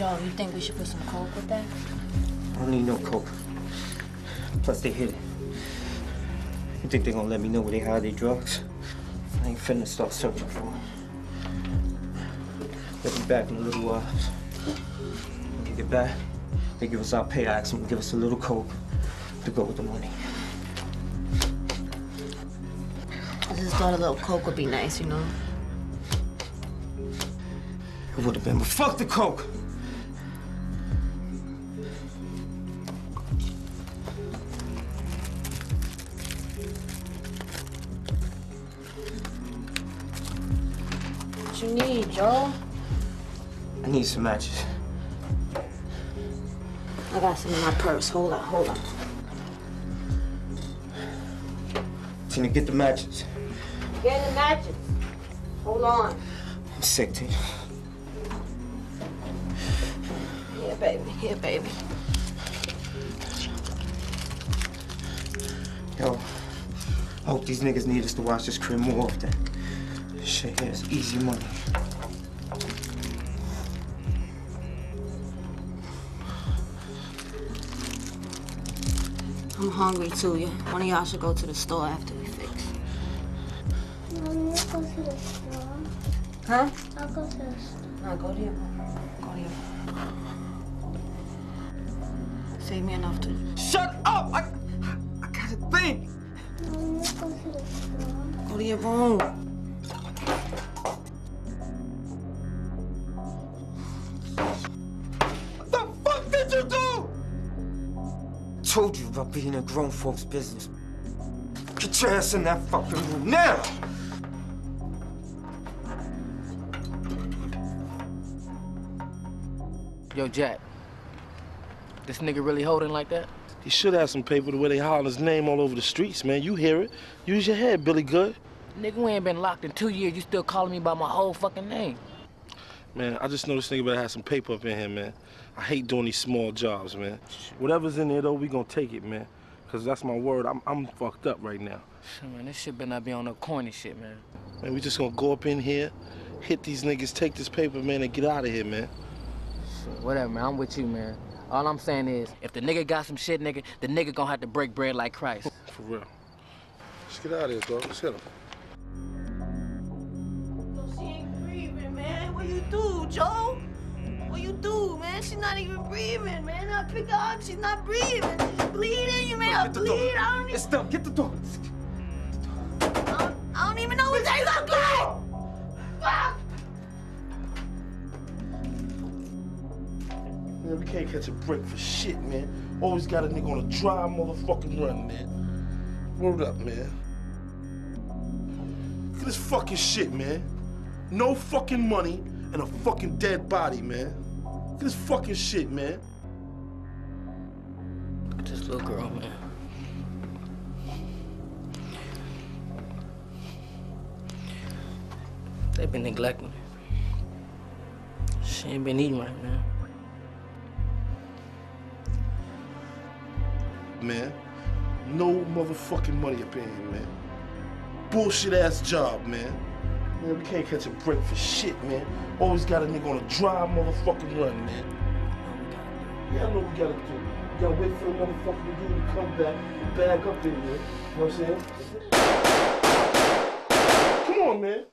Joe, you think we should put some coke with that? I don't need no coke. Plus, they hit it. You think they gonna let me know where they hide their drugs? I ain't finna start searching for them. They'll be back in a little while. When they get back, they give us our pay. I ask them to give us a little coke to go with the money. I just thought a little coke would be nice, you know? It would have been, but fuck the coke! Need some matches. I got some in my purse. Hold on, hold on. Tina, get the matches. Get the matches. Hold on. I'm sick, Tina. Here, baby. Here, baby. Yo, I hope these niggas need us to watch this crib more often. Shit here is easy money. Hungry too. One of y'all should go to the store after we fix. Mommy, I'll go to the store. Huh? I'll go to the store. No, go to your. Go to your. Save me enough to. Grown folks' business. Get your ass in that fucking room now! Yo, Jack. This nigga really holding like that? He should have some paper the way they holler his name all over the streets, man. You hear it. Use your head, Billy Good. Nigga, we ain't been locked in two years. You still calling me by my whole fucking name. Man, I just know this nigga better have some paper up in here, man. I hate doing these small jobs, man. Whatever's in there, though, we gonna take it, man. Cause that's my word. I'm, I'm fucked up right now. Shit, man, this shit better not be on no corny shit, man. Man, we just gonna go up in here, hit these niggas, take this paper, man, and get out of here, man. Shit, whatever, man. I'm with you, man. All I'm saying is, if the nigga got some shit, nigga, the nigga gonna have to break bread like Christ. For real. Let's get out of here, dog. Let's hit him. She ain't breathing, man. What you do, Joe? What you do, man? She's not even breathing, man. I pick her up. She's not breathing. She's bleeding. You made her Get the bleed. door. I don't, even, It's done. Get the door. I don't, I don't even know what they look like. Fuck. Man, we can't catch a break for shit, man. Always got a nigga on a dry motherfucking run, man. Word up, man. Look at this fucking shit, man. No fucking money and a fucking dead body, man. Look at this fucking shit, man. Look at this little girl, man. They've been neglecting her. She ain't been eating right, man. Man, no motherfucking money up in here, man. Bullshit ass job, man. Man, we can't catch a break for shit, man. Always got a nigga on a dry motherfucking run, man. Yeah, I know we gotta do. We gotta wait for the motherfucker to do to come back and up in here. You know what I'm saying? Come on, man.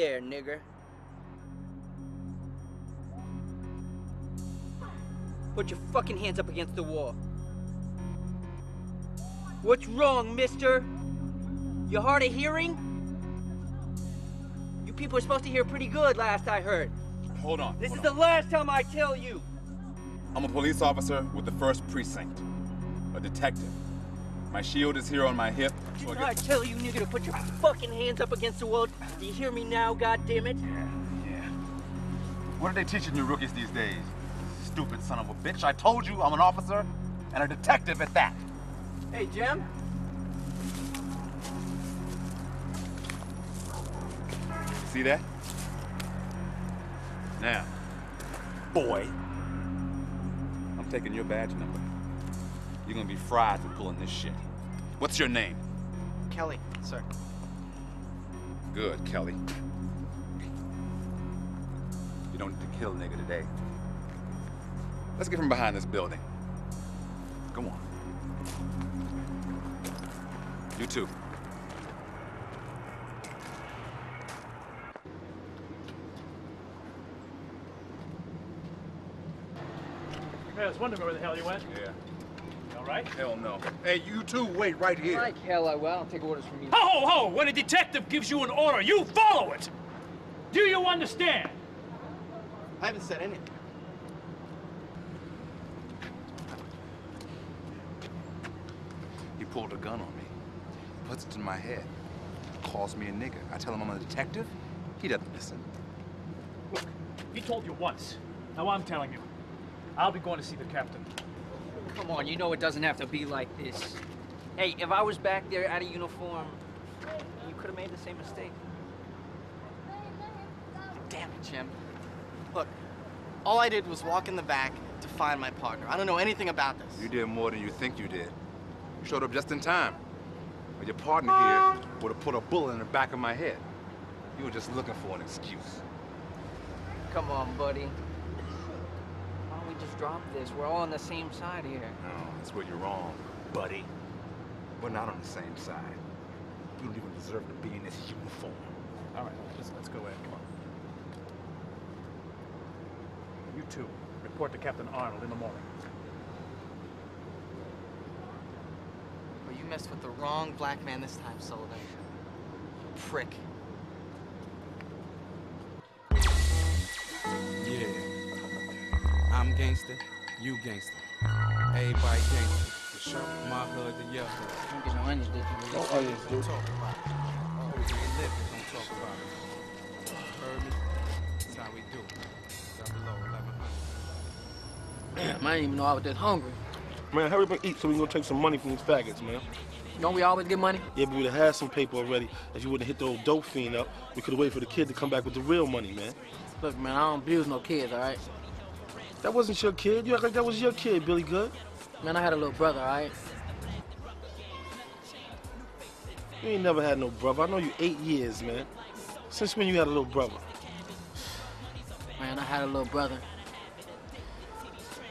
There, nigger. Put your fucking hands up against the wall. What's wrong, mister? You hard of hearing? You people are supposed to hear pretty good, last I heard. Hold on. This hold is on. the last time I tell you. I'm a police officer with the first precinct. A detective. My shield is here on my hip. so I I tell you, nigga, to put your fucking hands up against the wall? Do you hear me now, goddammit? Yeah, yeah. What are they teaching you rookies these days? Stupid son of a bitch. I told you I'm an officer and a detective at that. Hey, Jim? See that? Now, boy, I'm taking your badge number. You're gonna be fried for pulling this shit. What's your name? Kelly, sir. Good, Kelly. You don't need to kill a nigga today. Let's get from behind this building. Come on. You too. Yeah, I was wondering where the hell you went. Yeah. All right? Hell no. Hey, you two, wait right here. Like hell I will. I don't take orders from you. Ho, ho, ho! When a detective gives you an order, you follow it! Do you understand? I haven't said anything. He pulled a gun on me, puts it in my head, calls me a nigger. I tell him I'm a detective. He doesn't listen. Look, he told you once. Now I'm telling you. I'll be going to see the captain. Come on, you know it doesn't have to be like this. Hey, if I was back there out of uniform, you could have made the same mistake. Damn it, Jim. Look, all I did was walk in the back to find my partner. I don't know anything about this. You did more than you think you did. You showed up just in time. But your partner here would have put a bullet in the back of my head. You were just looking for an excuse. Come on, buddy. Just drop this? We're all on the same side here. No, that's where you're wrong, buddy. We're not on the same side. You don't even deserve to be in this uniform. All right, let's, let's go in. Come on. You two, report to Captain Arnold in the morning. But you messed with the wrong black man this time, Sullivan. Prick. I'm gangster, you gangster. Everybody gangster. For sure. My hood to your hood. Don't get no onions, did you? Don't dude. Don't talk about it. Who's in your living, don't talk about it. Heard me? That's how we do. Double O, 1100. Damn, I didn't even know I was this hungry. Man, hurry up and eat so we can go take some money from these faggots, man. Don't we always get money? Yeah, but we'd have had some paper already. If you wouldn't hit the old dope fiend up, we could have waited for the kid to come back with the real money, man. Look, man, I don't abuse no kids, all right? That wasn't your kid. You act like that was your kid, Billy Good. Man, I had a little brother, all right? You ain't never had no brother. I know you eight years, man. Since when you had a little brother? Man, I had a little brother.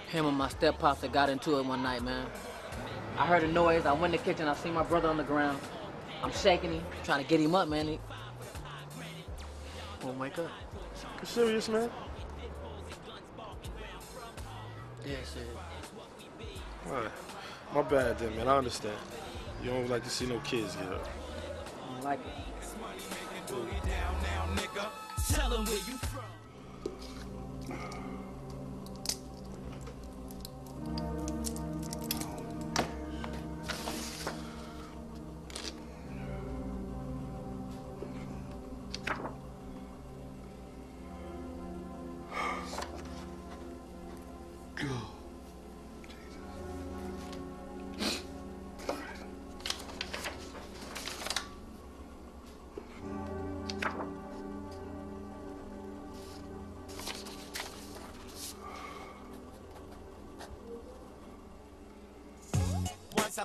Him and my step pops that got into it one night, man. I heard a noise. I went in the kitchen. I seen my brother on the ground. I'm shaking him, trying to get him up, man. He won't wake up. You serious, man? Yeah, shit. All right. My bad then, man. I understand. You don't like to see no kids get up. I don't like it. Tell them where you from.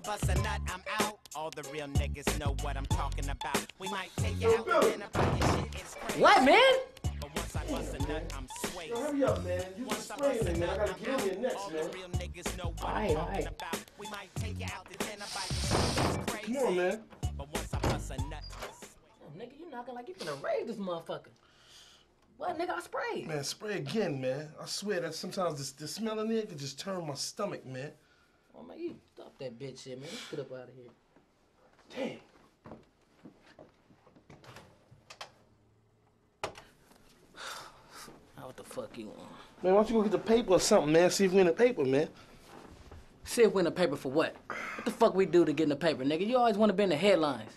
I bust a nut, I'm out. All the real niggas know what I'm talking about. We might take you out with dinner, your shit is crazy. What, man? But once I bust a nut, I'm swayed. hurry up, man. You just spraying me, man. I gotta get on your next, All man. the real niggas know what Alright, I'm talking alright. about. We might take you out to dinner, but your shit is crazy. Come on, man. But once I bust a nut, I'm swayed. Oh, nigga, you knocking like you finna raid this motherfucker. What, nigga? I sprayed. Man, spray again, man. I swear that sometimes this, the smell in there could just turn my stomach, man. Oh man, you stop that bitch shit, man. Let's get up out of here. Damn. Now what the fuck you want? Man, why don't you go get the paper or something, man? See if we in the paper, man. See if we in the paper for what? What the fuck we do to get in the paper, nigga? You always want to be in the headlines.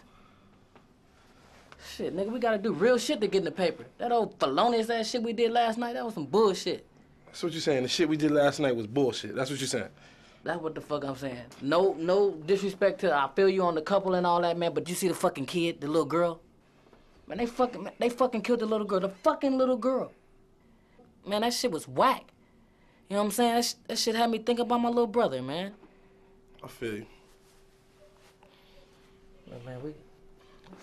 Shit, nigga, we gotta do real shit to get in the paper. That old felonious ass shit we did last night, that was some bullshit. That's what you're saying. The shit we did last night was bullshit. That's what you're saying. That's what the fuck I'm saying. No, no disrespect to I feel you on the couple and all that, man. But you see the fucking kid, the little girl. Man, they fucking, they fucking killed the little girl, the fucking little girl. Man, that shit was whack. You know what I'm saying? That, sh- that shit had me think about my little brother, man. I feel you. Look, man, we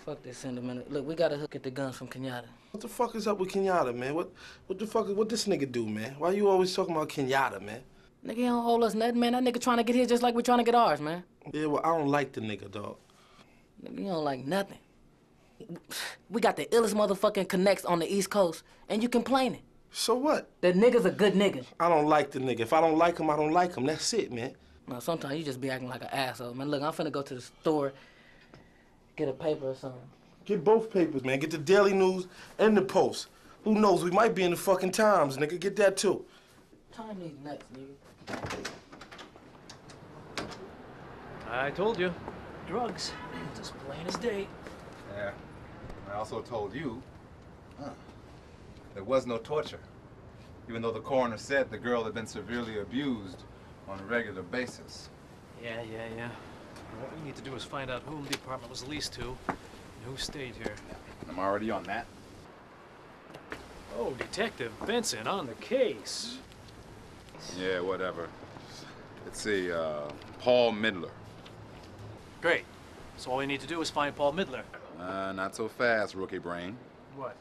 fuck this sentiment. Look, we gotta hook at the guns from Kenyatta. What the fuck is up with Kenyatta, man? What what the fuck what this nigga do, man? Why you always talking about Kenyatta, man? Nigga, he don't hold us nothing, man. That nigga trying to get his just like we trying to get ours, man. Yeah, well, I don't like the nigga, dog. Nigga, you don't like nothing. We got the illest motherfucking connects on the East Coast, and you complaining. So what? The nigga's a good nigga. I don't like the nigga. If I don't like him, I don't like him. That's it, man. No, sometimes you just be acting like an asshole, man. Look, I'm finna go to the store, get a paper or something. Get both papers, man. Get the Daily News and the Post. Who knows? We might be in the fucking Times, nigga. Get that too. Time these nuts, nigga. I told you. Drugs. Just plain as day. Yeah. I also told you huh, there was no torture, even though the coroner said the girl had been severely abused on a regular basis. Yeah, yeah, yeah. What we need to do is find out whom the apartment was leased to and who stayed here. I'm already on that. Oh, Detective Benson on the case. Yeah, whatever. Let's see, uh, Paul Midler. Great. So all we need to do is find Paul Midler. Uh, not so fast, rookie brain. What?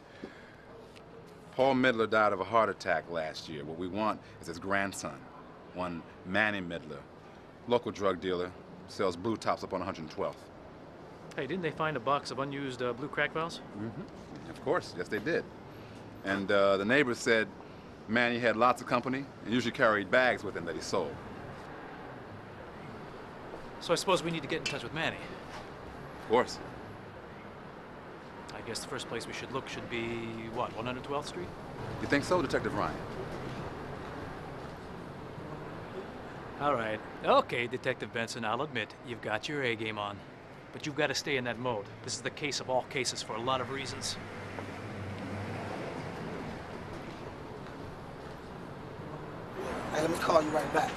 Paul Midler died of a heart attack last year. What we want is his grandson, one Manny Midler, local drug dealer, sells blue tops up on 112th. Hey, didn't they find a box of unused uh, blue crack vials? Mm-hmm. Of course, yes, they did. And uh, the neighbors said Manny had lots of company and usually carried bags with him that he sold. So I suppose we need to get in touch with Manny. Of course. I guess the first place we should look should be, what, 112th Street? You think so, Detective Ryan? All right. Okay, Detective Benson, I'll admit, you've got your A game on. But you've got to stay in that mode. This is the case of all cases for a lot of reasons. Hey, let me call you right back.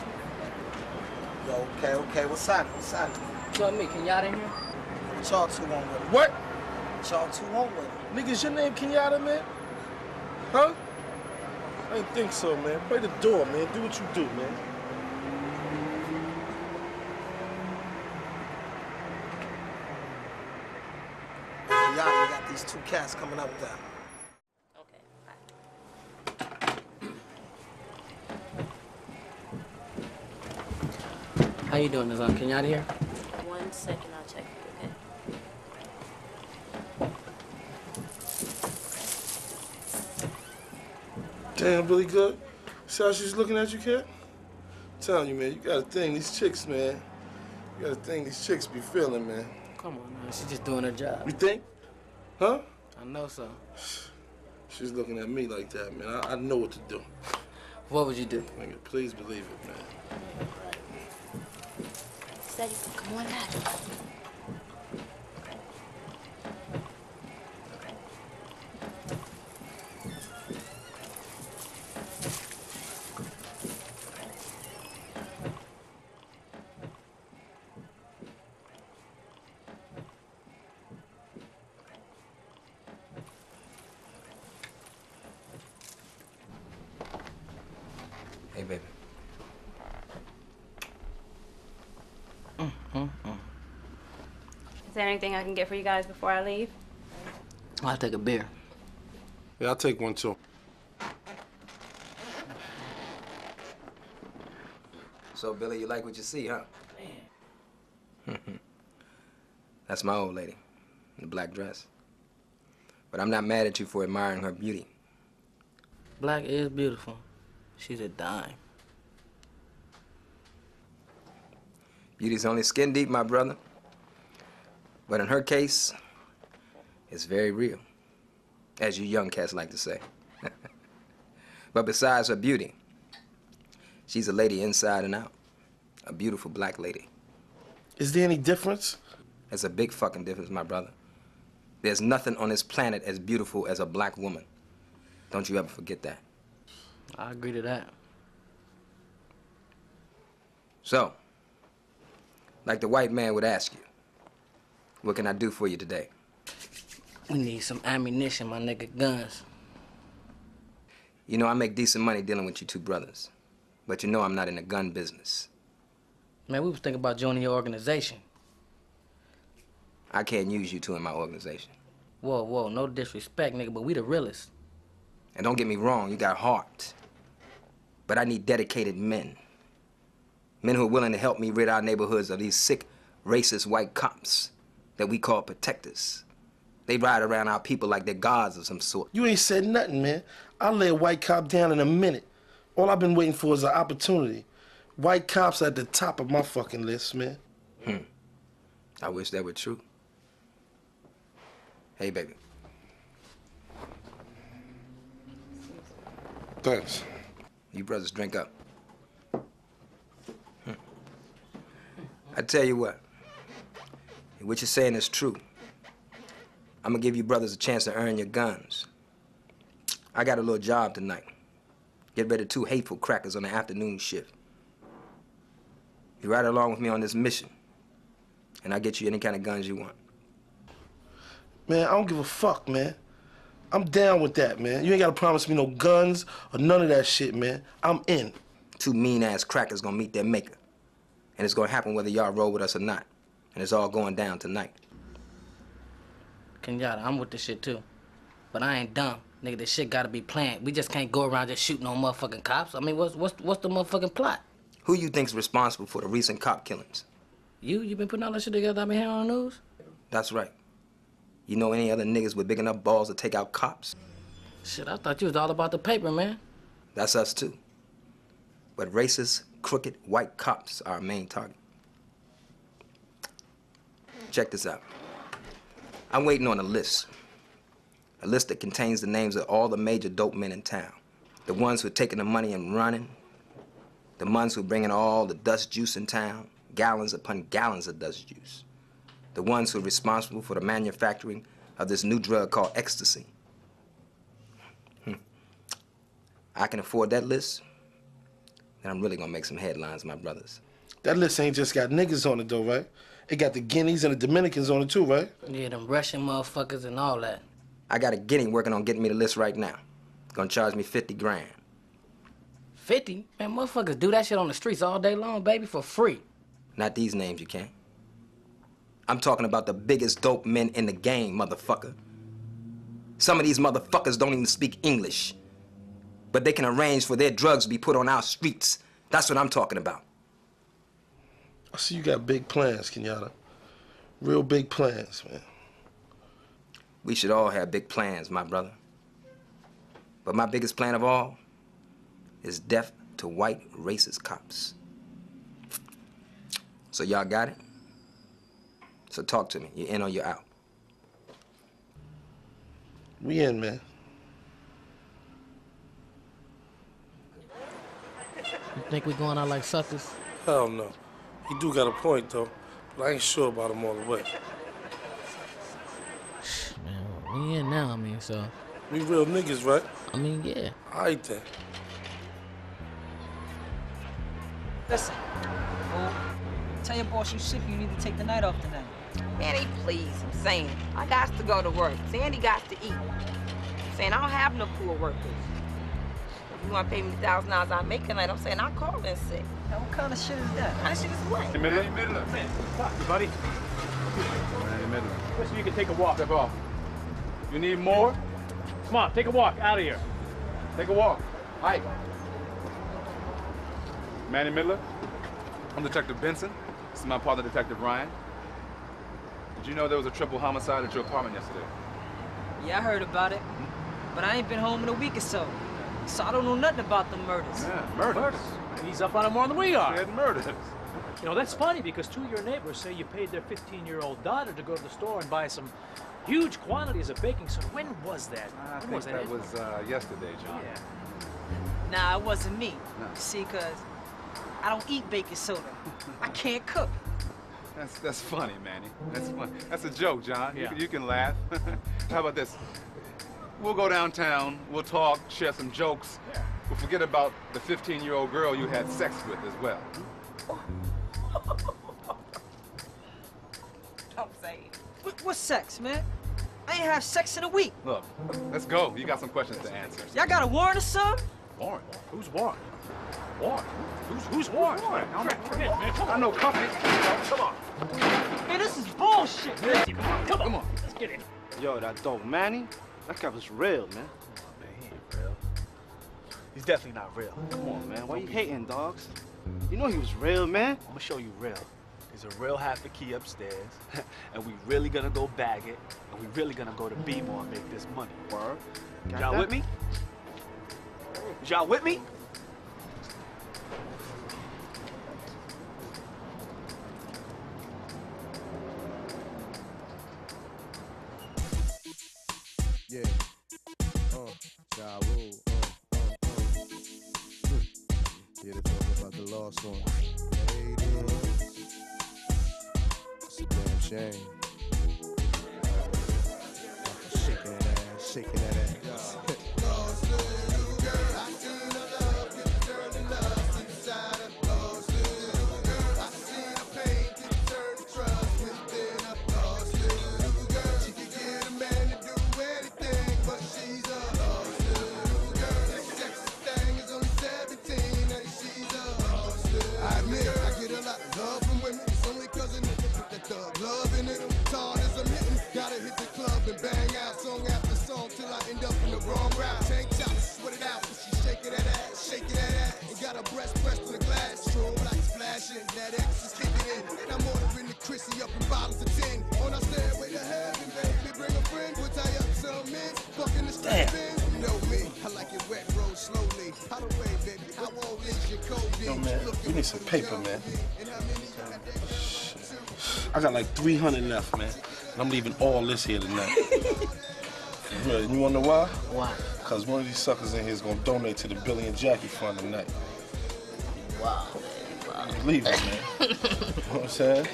Yo, okay, okay, what's happening? What's happening? Tell me, Kenyatta in here? What y'all two on with it? What? What y'all two on with it? Nigga, is your name Kenyatta, man? Huh? I didn't think so, man. Play the door, man. Do what you do, man. Y'all, got these two cats coming up there. How you doing, Nizam? Kenyatta here? One second, I'll check it, okay? Damn, really good. See how she's looking at you, kid? I'm telling you, man, you got a thing. These chicks, man. You got a thing these chicks be feeling, man. Come on, man. She's just doing her job. You think? Huh? I know so. She's looking at me like that, man. I, I know what to do. What would you do? Nigga, please believe it, man. Steady, come on back. Hey, baby. Is there anything I can get for you guys before I leave? I'll take a beer. Yeah, I'll take one too. So, Billy, you like what you see, huh? That's my old lady in the black dress. But I'm not mad at you for admiring her beauty. Black is beautiful. She's a dime. Beauty's only skin deep, my brother. But in her case, it's very real, as you young cats like to say. but besides her beauty, she's a lady inside and out. A beautiful black lady. Is there any difference? There's a big fucking difference, my brother. There's nothing on this planet as beautiful as a black woman. Don't you ever forget that. I agree to that. So, like the white man would ask you, what can I do for you today? We need some ammunition, my nigga. Guns. You know, I make decent money dealing with you two brothers. But you know I'm not in the gun business. Man, we was thinking about joining your organization. I can't use you two in my organization. Whoa, whoa, no disrespect, nigga, but we the realest. And don't get me wrong, you got heart. But I need dedicated men. Men who are willing to help me rid our neighborhoods of these sick, racist white cops that we call protectors. They ride around our people like they're gods of some sort. You ain't said nothing, man. I'll lay a white cop down in a minute. All I've been waiting for is an opportunity. White cops at the top of my fucking list, man. Hmm. I wish that were true. Hey, baby. Thanks. You brothers drink up. Hmm. I tell you what, if what you're saying is true, I'm gonna give you brothers a chance to earn your guns. I got a little job tonight. Get rid of two hateful crackers on the afternoon shift. You ride along with me on this mission, and I'll get you any kind of guns you want. Man, I don't give a fuck, man. I'm down with that, man. You ain't gotta promise me no guns or none of that shit, man. I'm in. Two mean ass crackers gonna meet their maker. And it's gonna happen whether y'all roll with us or not. And it's all going down tonight. Kenyatta, I'm with this shit too. But I ain't dumb. Nigga, this shit gotta be planned. We just can't go around just shooting on motherfucking cops. I mean, what's what's what's the motherfucking plot? Who you think's responsible for the recent cop killings? You? You been putting all that shit together I've been hearing on the news? That's right. You know any other niggas with big enough balls to take out cops? Shit, I thought you was all about the paper, man. That's us too. But racist, crooked, white cops are our main target. Check this out. I'm waiting on a list. A list that contains the names of all the major dope men in town. The ones who are taking the money and running. The ones who are bringing all the dust juice in town. Gallons upon gallons of dust juice. The ones who are responsible for the manufacturing of this new drug called ecstasy. Hmm. I can afford that list, then I'm really gonna make some headlines, my brothers. That list ain't just got niggas on it, though, right? It got the Guineas and the Dominicans on it, too, right? Yeah, them Russian motherfuckers and all that. I got a Guinea working on getting me the list right now. Gonna charge me 50 grand. 50? Man, motherfuckers do that shit on the streets all day long, baby, for free. Not these names, you can't. I'm talking about the biggest dope men in the game, motherfucker. Some of these motherfuckers don't even speak English. But they can arrange for their drugs to be put on our streets. That's what I'm talking about. I see you got big plans, Kenyatta. Real big plans, man. We should all have big plans, my brother. But my biggest plan of all is death to white racist cops. So y'all got it? So talk to me. You in or you out? We in, man. You think we going out like suckers? Hell no. He do got a point, though. But I ain't sure about him all the way. Man, we in now, I mean, so. We real niggas, right? I mean, yeah. All right, then. Listen, fool. Tell your boss you sick, you need to take the night off tonight. Manny, please, I'm saying. I got to go to work. Sandy got to eat. saying I don't have no poor workers. If you want to pay me the thousand dollars I make tonight, I'm saying I'll call in sick. Now, what kind of shit is that? What kind of shit is what? Hey, Midler. Hey, Midler. Man, talk to you, buddy. Hey, Midler. Listen, you can take a walk. Step off. You need more? Come on, take a walk out of here. Take a walk. Hike. Manny Midler. I'm Detective Benson. This is my partner, Detective Ryan. Did you know there was a triple homicide at your apartment yesterday? Yeah, I heard about it. Hmm? But I ain't been home in a week or so. So I don't know nothing about the murders. Yeah, murders. He's up on it more than we are. Said murders. You know, that's funny because two of your neighbors say you paid their 15-year-old daughter to go to the store and buy some huge quantities of baking soda. When was that? I when think was that was uh, yesterday, John. Yeah. Nah, it wasn't me. See, cause I don't eat baking soda. I can't cook. That's that's funny, Manny. That's funny. That's a joke, John. Yeah. can- you can laugh. How about this? We'll go downtown. We'll talk, share some jokes. We'll forget about the 15-year-old girl you had sex with as well. Don't say it. What, what's sex, man? I ain't have sex in a week. Look, let's go. You got some questions to answer. Y'all got a warrant or something? Warren. Who's Warren? Warren? Who's, who's Warren? Warren. Come on, man. Come on. I know company. Come on. Man, this is bullshit, man. Come on. Come on. Let's get in. Yo, that dope Manny, that guy was real, man. Come on, Man, he ain't real. He's definitely not real. Come on, man. Why you hating, dogs? You know he was real, man. I'm gonna show you real. There's a real half a key upstairs, and we really gonna go bag it, and we really gonna go to B-More and make this money. Word. Y'all with me? Y'all with me? Got like 300 left, man. And I'm leaving all this here tonight. For. You wanna know why? Why? Because one of these suckers in here is gonna donate to the Billy and Jackie Fund tonight. Wow. Believe it, man. you know what I'm saying?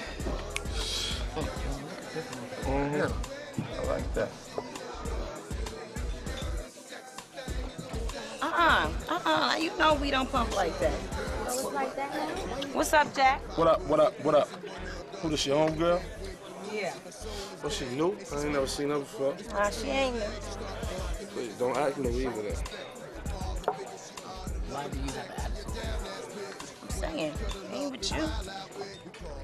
Mhm. I like that. Uh-uh, uh-uh. You know we don't pump like that. What's up, Jack? What up, what up, what up? Who this, your homegirl? Yeah. What, she new? I ain't never seen her before. Nah, she ain't new. Please, don't act new either then. Why do you have an attitude? I'm saying, ain't with you.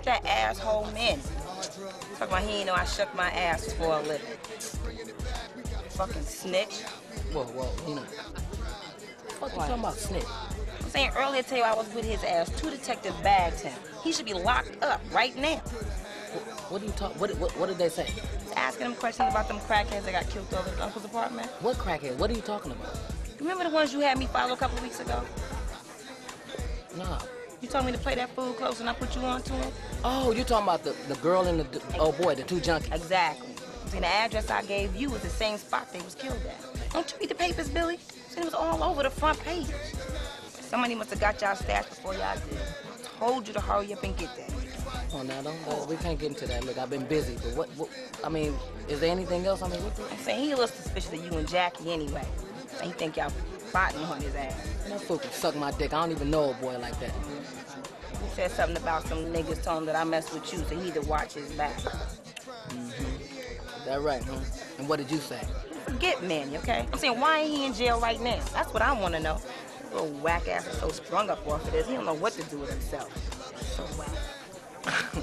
That asshole man. Talking about he ain't know I shook my ass for a living. Fucking snitch. Whoa, whoa, you know. What you talking about, snitch? Saying earlier today I was with his ass. Two detectives bagged him. He should be locked up right now. What do you talk? What, what what did they say? Asking him questions about them crackheads that got killed over at Uncle's apartment. What crackhead? What are you talking about? Remember the ones you had me follow a couple weeks ago? Nah. You told me to play that fool close and I put you on to him? Oh, you're talking about the, the girl and the oh boy, the two junkies. Exactly. See, the address I gave you was the same spot they was killed at. Don't you read the papers, Billy? See, it was all over the front page. Somebody must have got y'all stashed before y'all did. Told you to hurry up and get that. Oh, now don't. Uh, we can't get into that. Look, I've been busy, but what, what? I mean, is there anything else? I mean, what? The, I'm saying he a little suspicious of you and Jackie anyway. He think y'all plotting on his ass. that fool can suck my dick. I don't even know a boy like that. He said something about some niggas told him that I messed with you, so he to watch his back. Is that right, huh? And what did you say? Forget Manny, okay? I'm saying, why ain't he in jail right now? That's what I want to know. Little whack ass is so sprung up off of this. He don't know what to do with himself. So whack.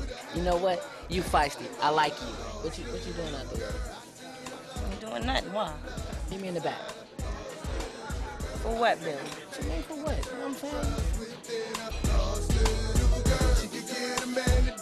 You know what? You feisty. I like you. What you what you doing out there? ain't doing nothing. Why? Meet me in the back. For what, Billy? What you mean for what? You know what I'm saying?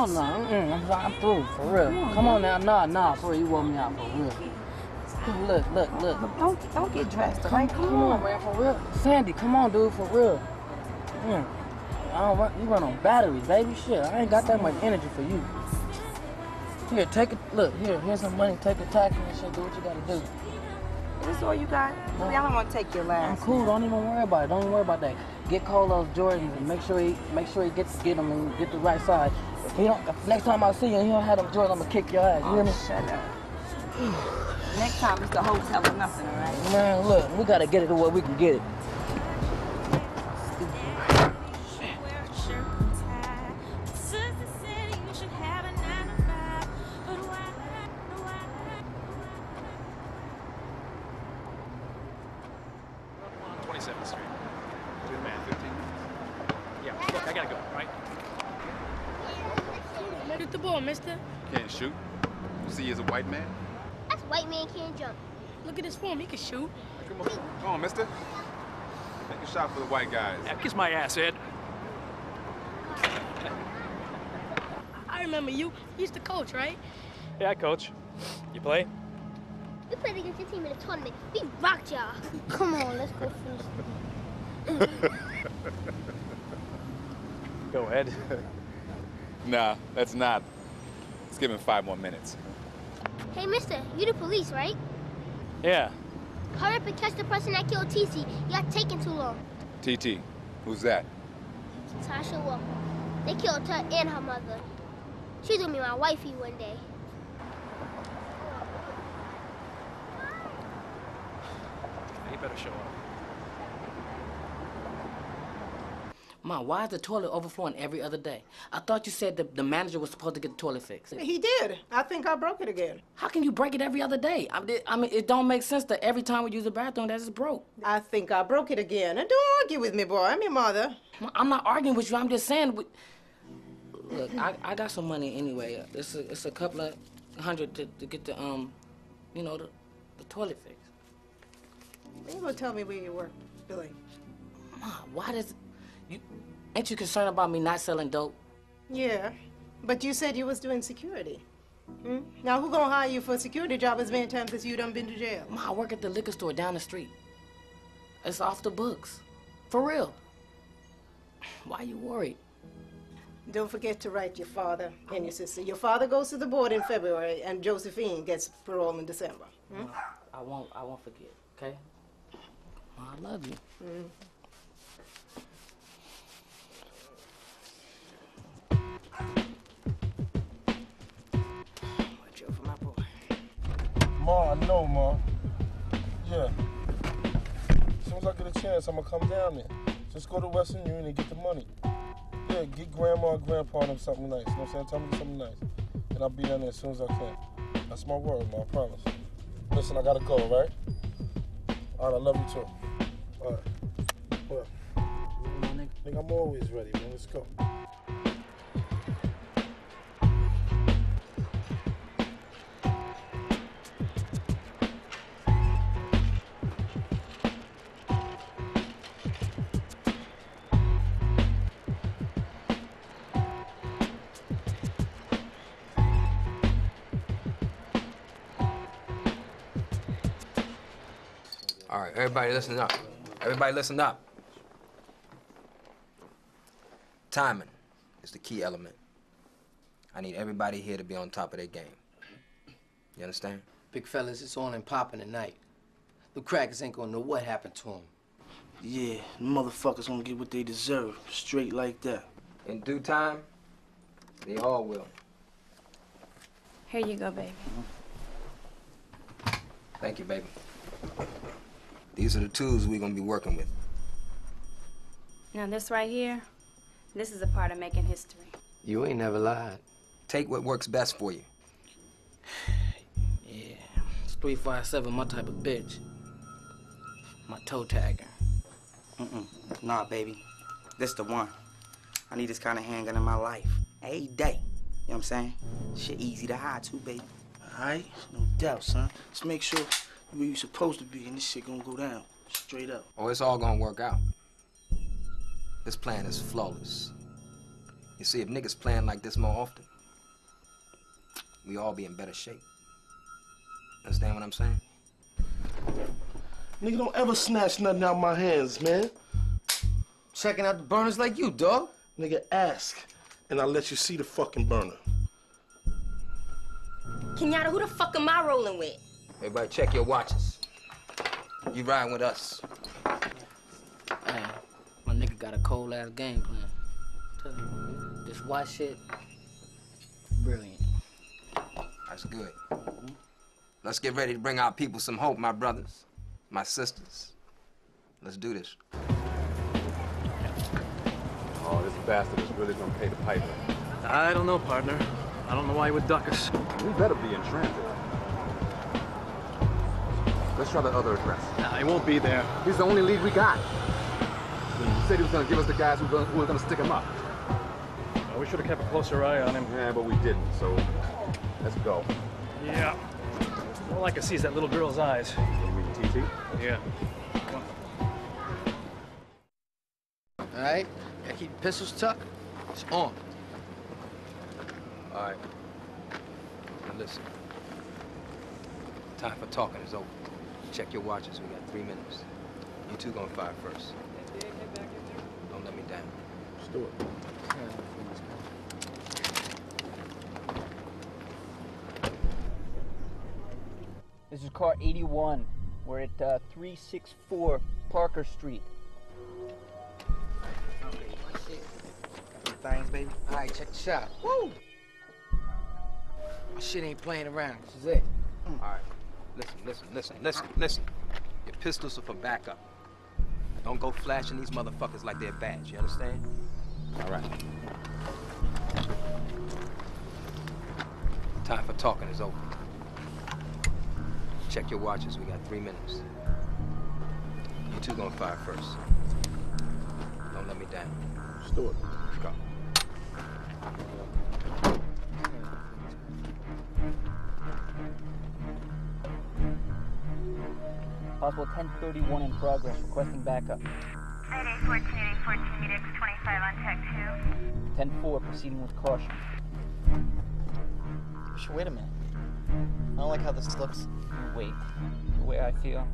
Hell no. Mm-mm. I'm, I'm through, for real. Come on now. Nah, nah, for real. You wore me out, for real. Look, look, look. Don't don't get dressed, Come, alright? come on, man, for real. Sandy, come on, dude, for real. Mm. I don't run, you run on batteries, baby. Shit, I ain't got that much energy for you. Here, take it. Look, here, here's some money. Take a taxi and shit. Do what you gotta do. Is this all you got? Billy, I don't want to take your last. I'm cool. Don't even worry about it. Don't even worry about that. Get Colo's Jordans and make sure he make sure he gets get them and get the right size. Don't, next time I see you and he don't have them Jordans, I'm gonna kick your ass. You hear me? Oh, shut up. Next time it's the hotel or nothing, alright? Man, look, we gotta get it to where we can get it. Look at his form. He can shoot. Come on, come on, mister. Take a shot for the white guys. Yeah, kiss my ass, Ed. I remember you. You used to coach, right? Yeah, coach. You play? We played against your team in a tournament. We rocked y'all. Come on, let's go finish. Go, ahead. nah, that's not. Let's give him five more minutes. hey, mister, you the police, right? Yeah. Hurry up and catch the person that killed TC. You're taking too long. TT, who's that? Tasha Walker. They killed her and her mother. She gonna be my wifey one day. You better show up. Mom, why is the toilet overflowing every other day? I thought you said the, the manager was supposed to get the toilet fixed. He did. I think I broke it again. How can you break it every other day? I, mean- I mean, it don't make sense that every time we use the bathroom that it's broke. I think I broke it again. And don't argue with me, boy. I'm your mother. Mom, I'm not arguing with you. I'm just saying. We... Look, I, I got some money anyway. It's a, it's a couple of hundred to, to get the um, you know, the, the toilet fixed. You gonna tell me where you work, Billy? Mom, why does you? Ain't you concerned about me not selling dope? Yeah, but you said you was doing security. Hmm? Now who gonna hire you for a security job as many times as you done been to jail? Mom, I work at the liquor store down the street. It's off the books, for real. Why you worried? Don't forget to write your father and your sister. Your father goes to the board in February, and Josephine gets parole in December. Hmm? I won't. I won't forget. Okay. Mom, I love you. Hmm. Ma, I know, Ma. Yeah. As soon as I get a chance, I'm gonna come down there. Just go to Western Union and get the money. Yeah, get grandma and grandpa them something nice. You know what I'm saying? Tell me something nice. And I'll be down there as soon as I can. That's my word, Ma, I promise. Listen, I gotta go, right? All right, I love you too. All right. Well, nigga, I'm always ready, man. Let's go. All right, everybody listen up. Everybody listen up. Timing is the key element. I need everybody here to be on top of their game. You understand? Big fellas, it's on and popping tonight. The crackers ain't gonna know what happened to them. Yeah, the motherfuckers gonna get what they deserve, straight like that. In due time, they all will. Here you go, baby. Thank you, baby. These are the tools we're gonna be working with. Now, this right here, this is a part of making history. You ain't never lied. Take what works best for you. Yeah, it's 357, my type of bitch. My toe tagger. Mm-mm. Nah, baby. This the one. I need this kind of handgun in my life. Every day. You know what I'm saying? Shit easy to hide too, baby. Alright? No doubt, son. Just make sure you where you supposed to be and this shit gonna go down. Straight up. Oh, it's all gonna work out. This plan is flawless. You see, if niggas plan like this more often, we all be in better shape. Understand what I'm saying? Nigga, don't ever snatch nothing out my hands, man. Checking out the burners like you, dog. Nigga, ask, and I'll let you see the fucking burner. Kenyatta, who the fuck am I rolling with? Everybody check your watches. You riding with us. Man, my nigga got a cold ass game plan. Tell you, this white shit, brilliant. That's good. Let's get ready to bring our people some hope, my brothers, my sisters. Let's do this. Oh, this bastard is really gonna pay the piper. I don't know, partner. I don't know why he would duck us. We better be in transit. Let's try the other address. Nah, he won't be there. He's the only lead we got. He said he was gonna give us the guys who were, who were gonna stick him up. Well, we should have kept a closer eye on him. Yeah, but we didn't, so let's go. Yeah. All I can see is that little girl's eyes. You mean TT? Yeah. All right? Gotta keep your pistols tucked. It's on. All right. Now listen. Time for talking is over. Check your watches. We got three minutes. You two gonna fire first. Don't let me down. Stuart. This is car 81. We're at uh, 364 Parker Street. Things, baby. All right, check this out. Woo! My shit ain't playing around. This is it. All right. Listen, listen, listen, listen, listen. Your pistols are for backup. Don't go flashing these motherfuckers like they're badge. You understand? All right. Time for talking is over. Check your watches. We got three minutes. You two gonna fire first. Don't let me down. Stuart. Possible 1031 in progress, requesting backup. At 814, 814, meet X25 on tech 2. 10-4, proceeding with caution. Wait a minute. I don't like how this looks. Wait, the way I feel,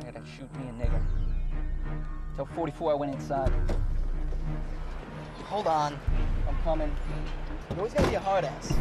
I gotta shoot me a nigga. Till 44 I went inside. Hold on. I'm coming. You always gotta be a hard ass.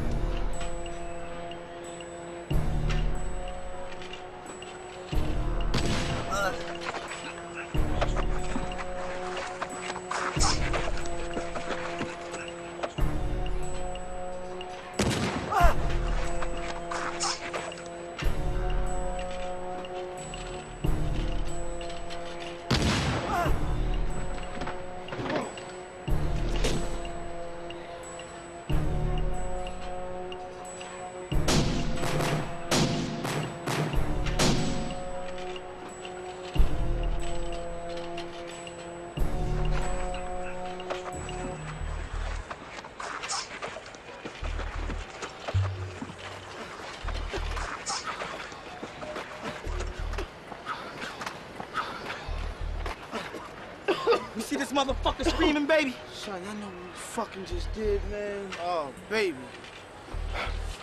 Fucking just did, man. Oh, baby.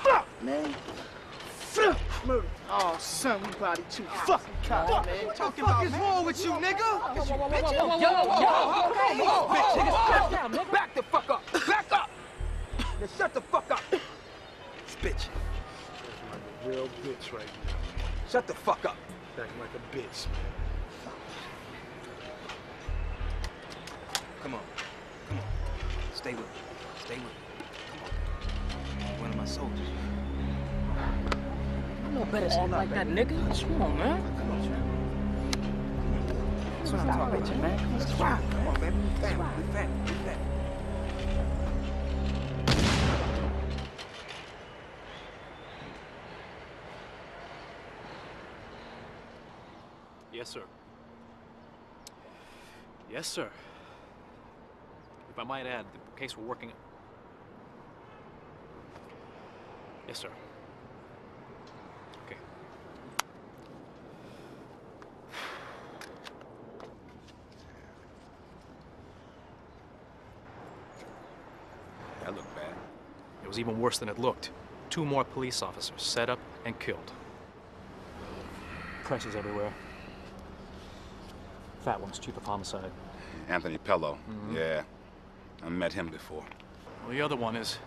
Fuck, man. Fuck. Murder. Oh, son, we body too fucking cop, man. What the fuck is wrong with you, nigga? Is you bitches? Yo, yo, yo, okay, yo, yo, bitch, nigga, yo, that, nigga. Come on, man. Come on, Trent. That's what I'm talking about, man. Come on, Come on, Come on, baby. We family. We family. We family. Yes, sir. Yes, sir. If I might add, the case we're working. Yes, sir. Okay. That looked bad. It was even worse than it looked. Two more police officers set up and killed. Press is everywhere. Fat one's chief of homicide. Anthony Pello. Mhm. Yeah. I met him before. Well, the other one is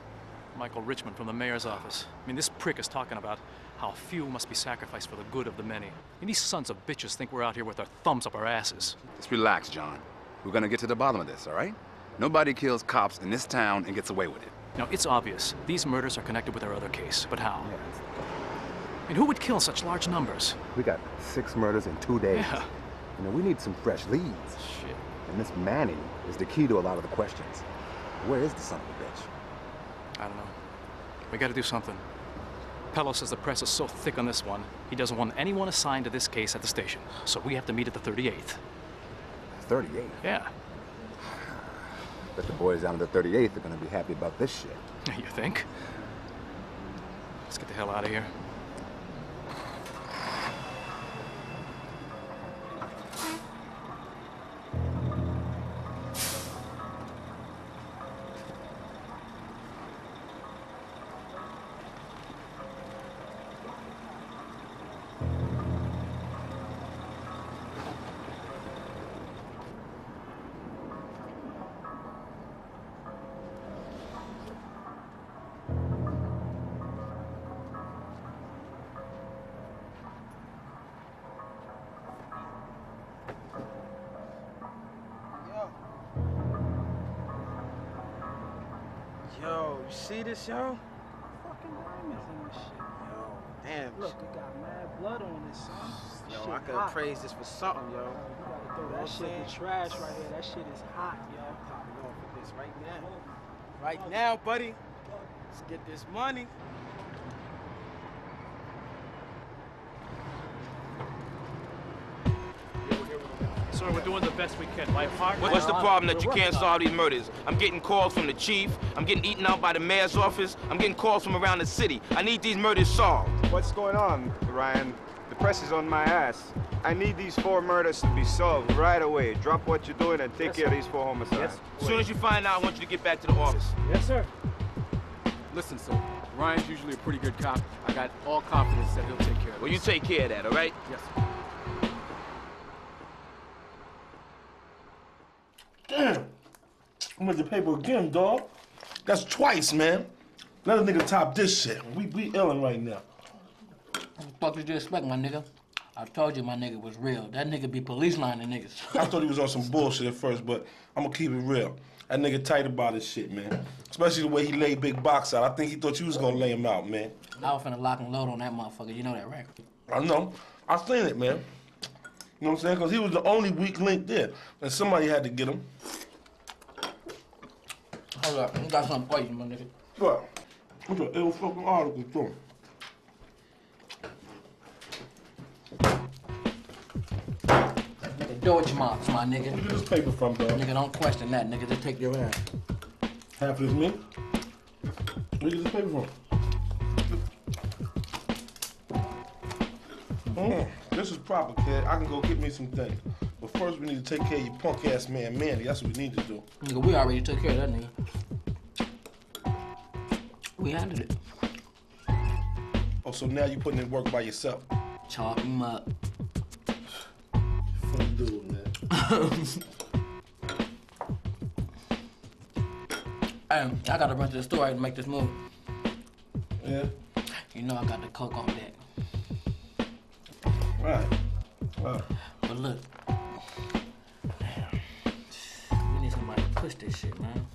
Michael Richmond from the mayor's office. I mean, this prick is talking about how few must be sacrificed for the good of the many. And these sons of bitches think we're out here with our thumbs up our asses. Just relax, John. We're gonna get to the bottom of this, all right? Nobody kills cops in this town and gets away with it. Now, it's obvious. These murders are connected with our other case. But how? And who would kill such large numbers? We got six murders in two days. Yeah. You know, we need some fresh leads. Shit. And this Manny is the key to a lot of the questions. Where is the son of a bitch? I don't know. We gotta do something. Pello says the press is so thick on this one, he doesn't want anyone assigned to this case at the station. So we have to meet at the 38th. 38? Yeah. Bet the boys down at the 38th are gonna be happy about this shit. You think? Let's get the hell out of here. This, yo? Fucking diamonds in this shit. Yo, damn. Look, it got mad blood on this, son. Yo, Shit I could hot. praise this for something, yo. You gotta throw that shit in trash right here. That shit is hot, yo. I'm Popping off with this right now. Right now, buddy. Let's get this money. We're doing the best we can. My heart. What's the problem that you can't solve these murders? I'm getting calls from the chief. I'm getting eaten out by the mayor's office. I'm getting calls from around the city. I need these murders solved. What's going on, Ryan? The press is on my ass. I need these four murders to be solved right away. Drop what you're doing and take Yes, care of these four homicides. Yes, as soon as you find out, I want you to get back to the office. Yes, sir. Listen, sir. Ryan's usually a pretty good cop. I got all confidence that he'll take care of it. Well, you take care of that, all right? Yes, sir. The paper again, dog. That's twice, man. Let a nigga top this shit. We we illin' right now. What the fuck did you expect, my nigga? I told you my nigga was real. That nigga be police lining niggas. I thought he was on some bullshit at first, but I'm gonna keep it real. That nigga tight about his shit, man. Especially the way he laid Big Box out. I think he thought you was gonna lay him out, man. I was finna lock and load on that motherfucker. You know that, right? I know. I seen it, man. You know what I'm saying? Because he was the only weak link there. And somebody had to get him. Hold up. You got something for you, my nigga. What? What's an ill fucking article, too? Nigga, do what my nigga. Where you get this paper from, dog? Nigga, don't question that. Nigga, just take your ass. Half of this me? Where you get this paper from? Hmm, This is proper, kid. I can go get me some things. But first, we need to take care of your punk ass man, Manny. That's what we need to do. Nigga, we already took care of that nigga. We handled it. Oh, so now you're putting in work by yourself? Chop him up. Fun dude, man. Hey, I gotta run to the store and make this move. Yeah. You know I got the coke on deck. Right. Right. But look, push this shit, man.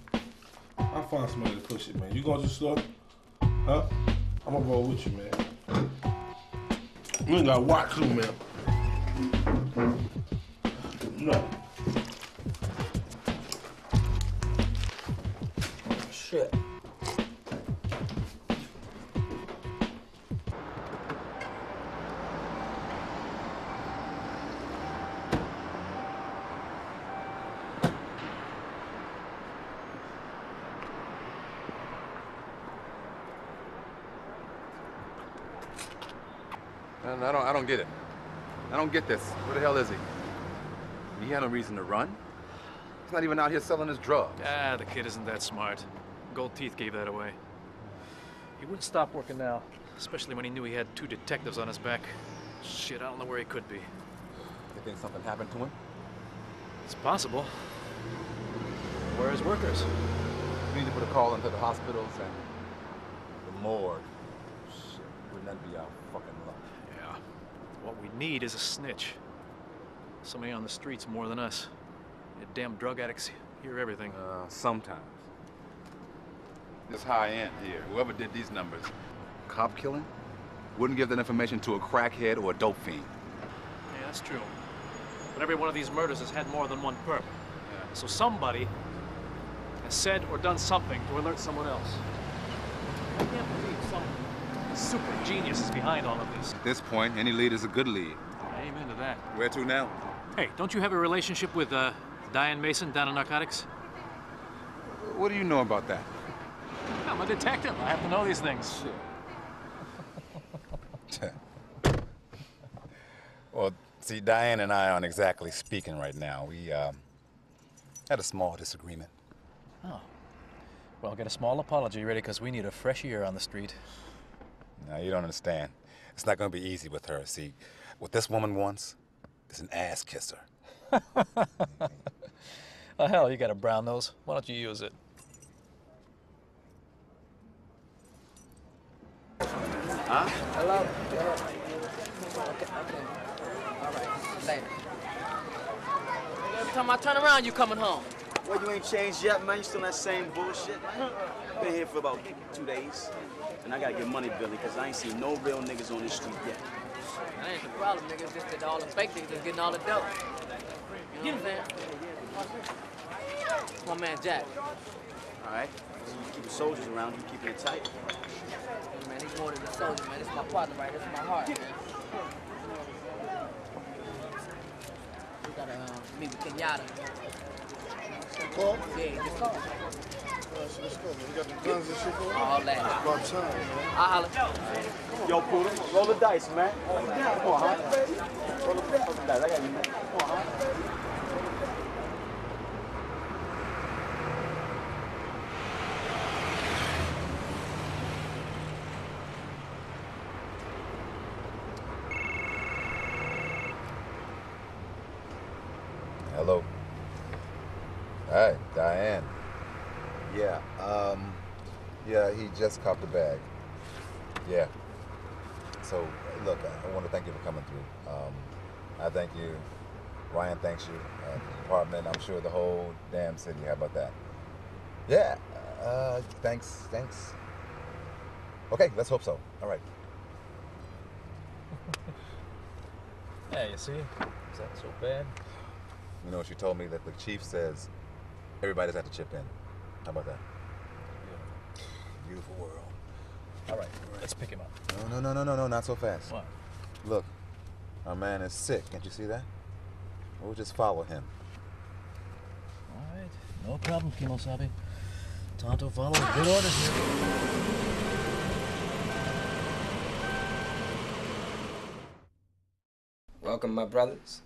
I'll find somebody to push it, man. You going to the store? Huh? I'm gonna roll with you, man. You ain't got watch too, man. No. Don't get this. Where the hell is he? He had no reason to run. He's not even out here selling his drugs. Ah, the kid isn't that smart. Gold teeth gave that away. He wouldn't stop working now, especially when he knew he had two detectives on his back. Shit, I don't know where he could be. You think something happened to him? It's possible. Where are his workers? We need to put a call into the hospitals and the morgue. Shit, wouldn't that be our fucking luck? Yeah. What we need is a snitch. Somebody on the streets more than us. You damn drug addicts hear everything. Uh, sometimes. This high end here, whoever did these numbers, cop killing, wouldn't give that information to a crackhead or a dope fiend. Yeah, that's true. But every one of these murders has had more than one perp. So somebody has said or done something to alert someone else. I can't believe some super genius is behind all of this. At this point, any lead is a good lead. Amen to that. Where to now? Hey, don't you have a relationship with uh, Diane Mason down in narcotics? What do you know about that? I'm a detective. I have to know these things. Well, see, Diane and I aren't exactly speaking right now. We uh, had a small disagreement. Oh. Well, get a small apology ready because we need a fresh ear on the street. Now, you don't understand. It's not going to be easy with her. See, what this woman wants is an ass kisser. Oh, hell, you got a brown nose. Why don't you use it? Huh? Hello? Okay, okay. All right. Later. Every time I turn around, you coming home. Well, you ain't changed yet, man. You still that same bullshit, man. Been here for about two days. And I gotta get money, Billy, because I ain't seen no real niggas on this street yet. That ain't the problem, nigga. It's just that all the fake niggas is getting all the dope. You know what I'm saying? My man Jack. All right? So you keep the soldiers around, you keeping it tight. Man, he's more than a soldier, man. This is my partner, right? This is my heart, man. We gotta uh, meet with Kenyatta. Call? Yeah, just call. I'll. Yo, Poodle, roll the dice, man. Come on, huh? Roll the, roll the dice. I got you, man. Come on, huh? Hello. Hi, Diane. Yeah, um, yeah, he just copped the bag. Yeah. So, look, I, I want to thank you for coming through. Um, I thank you. Ryan thanks you. Uh, the department, I'm sure the whole damn city. How about that? Yeah. Uh, thanks, thanks. Okay, let's hope so. All right. Yeah, you see? Is that so bad? You know what you told me that the chief says everybody's had to chip in. How about that? Beautiful world. All right, Let's pick him up. No, no, no, no, no, no, not so fast. What? Look, our man is sick. Can't you see that? We'll just follow him. All right. No problem, Kimosabe. Tonto follows good orders here. Welcome, my brothers.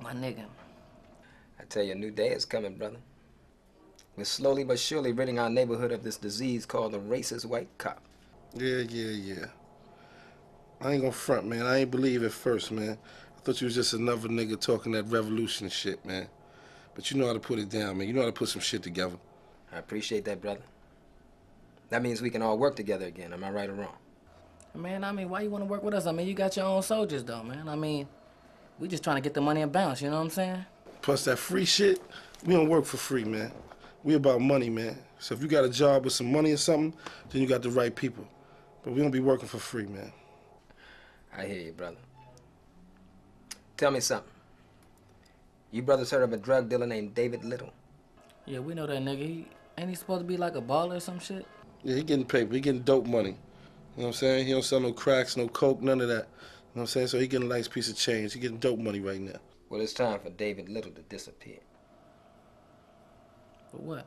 My nigga. I tell you, a new day is coming, brother. We're slowly but surely ridding our neighborhood of this disease called the racist white cop. Yeah, yeah, yeah. I ain't gonna front, man. I ain't believe at first, man. I thought you was just another nigga talking that revolution shit, man. But you know how to put it down, man. You know how to put some shit together. I appreciate that, brother. That means we can all work together again. Am I right or wrong? Man, I mean, why you want to work with us? I mean, you got your own soldiers, though, man. I mean, we just trying to get the money and bounce, you know what I'm saying? Plus that free shit, we don't work for free, man. We about money, man. So if you got a job with some money or something, then you got the right people. But we don't be working for free, man. I hear you, brother. Tell me something. You brothers heard of a drug dealer named David Little? Yeah, we know that nigga. He, ain't he supposed to be like a baller or some shit? Yeah, he getting paper. He getting dope money. You know what I'm saying? He don't sell no cracks, no coke, none of that. You know what I'm saying? So he getting a nice piece of change. He getting dope money right now. Well, it's time for David Little to disappear. For what?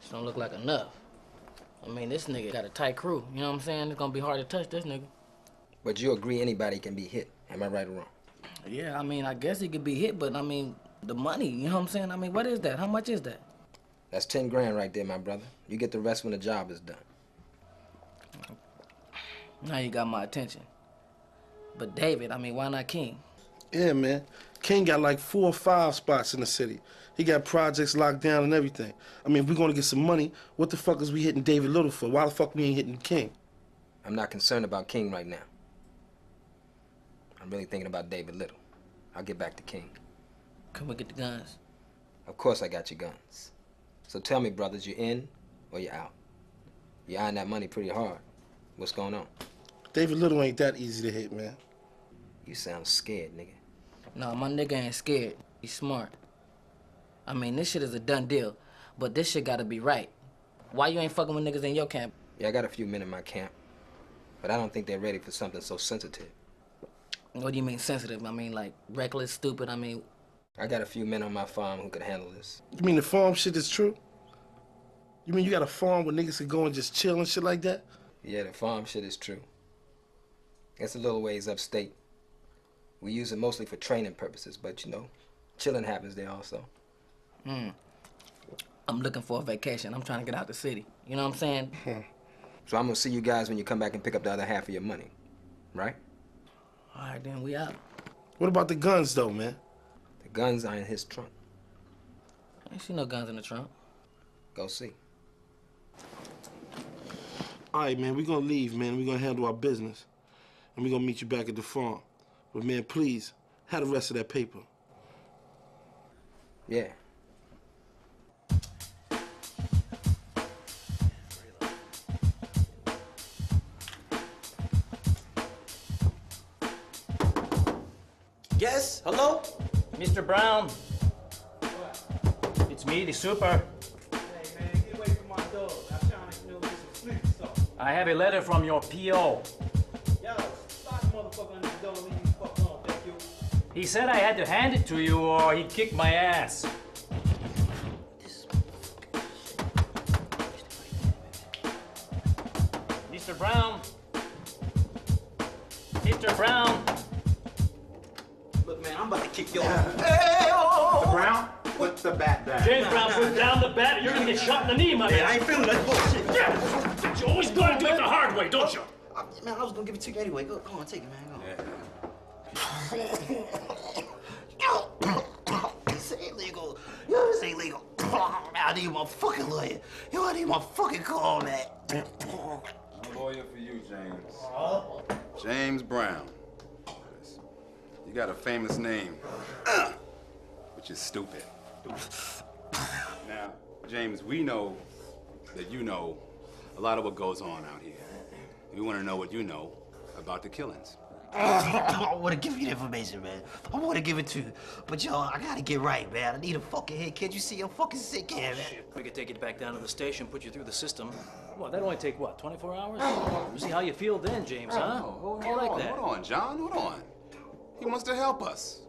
This don't look like enough. I mean, this nigga got a tight crew. You know what I'm saying? It's gonna be hard to touch this nigga. But you agree anybody can be hit. Am I right or wrong? Yeah, I mean, I guess he could be hit, but I mean, the money, you know what I'm saying? I mean, what is that? How much is that? That's 10 grand right there, my brother. You get the rest when the job is done. Now you got my attention. But David, I mean, why not King? Yeah, man. King got like four or five spots in the city. He got projects locked down and everything. I mean, if we're gonna get some money, what the fuck is we hitting David Little for? Why the fuck we ain't hitting King? I'm not concerned about King right now. I'm really thinking about David Little. I'll get back to King. Come we get the guns? Of course I got your guns. So tell me, brothers, you in or you out? You're eyeing that money pretty hard. What's going on? David Little ain't that easy to hit, man. You sound scared, nigga. No, my nigga ain't scared. He's smart. I mean, this shit is a done deal, but this shit gotta be right. Why you ain't fucking with niggas in your camp? Yeah, I got a few men in my camp, but I don't think they're ready for something so sensitive. What do you mean sensitive? I mean, like, reckless, stupid? I mean, I got a few men on my farm who could handle this. You mean the farm shit is true? You mean you got a farm where niggas can go and just chill and shit like that? Yeah, the farm shit is true. It's a little ways upstate. We use it mostly for training purposes, but you know, chilling happens there also. hmm. I'm looking for a vacation. I'm trying to get out the city. You know what I'm saying? So I'm gonna see you guys when you come back and pick up the other half of your money, right? All right, then we out. What about the guns, though, man? The guns are in his trunk. I ain't see no guns in the trunk. Go see. All right, man, we gonna leave, man. we gonna handle our business. And we're gonna meet you back at the farm. But, man, please, have the rest of that paper. Yeah. Yes, hello? Mr. Brown. It's me, the super. I have a letter from your PO. He said I had to hand it to you or he'd kick my ass. Mr. Brown. Mr. Brown. Look, man, I'm about to kick your Hey, Mr. Oh, oh, oh, Brown, put the bat down. James Brown, put down the bat. You're gonna get shot in the knee, my Yeah, man. I ain't feeling that bullshit. Yeah. You always gotta do it the hard way, don't you? I- Man, I was gonna give it to you anyway. Go, go on, take it, man. Go. This ain't legal. Yo, this ain't legal. I need my fucking lawyer. Yo, I need my fucking call, man. I'm a lawyer for you, James. Huh? James Brown. You got a famous name, which is stupid. Now, James, we know that you know a lot of what goes on out here. We want to know what you know about the killings. I want to give you the information, man. I want to give it to you. But, yo, I gotta get right, man. I need a fucking hit. Can't you see I'm fucking sick here, oh, man? We could take it back down to the station, put you through the system. What, that'd only take what, 24 hours? We'll see how you feel then, James, huh? Oh, oh hold, hold like on, that? hold on, John, hold on. He wants to help us.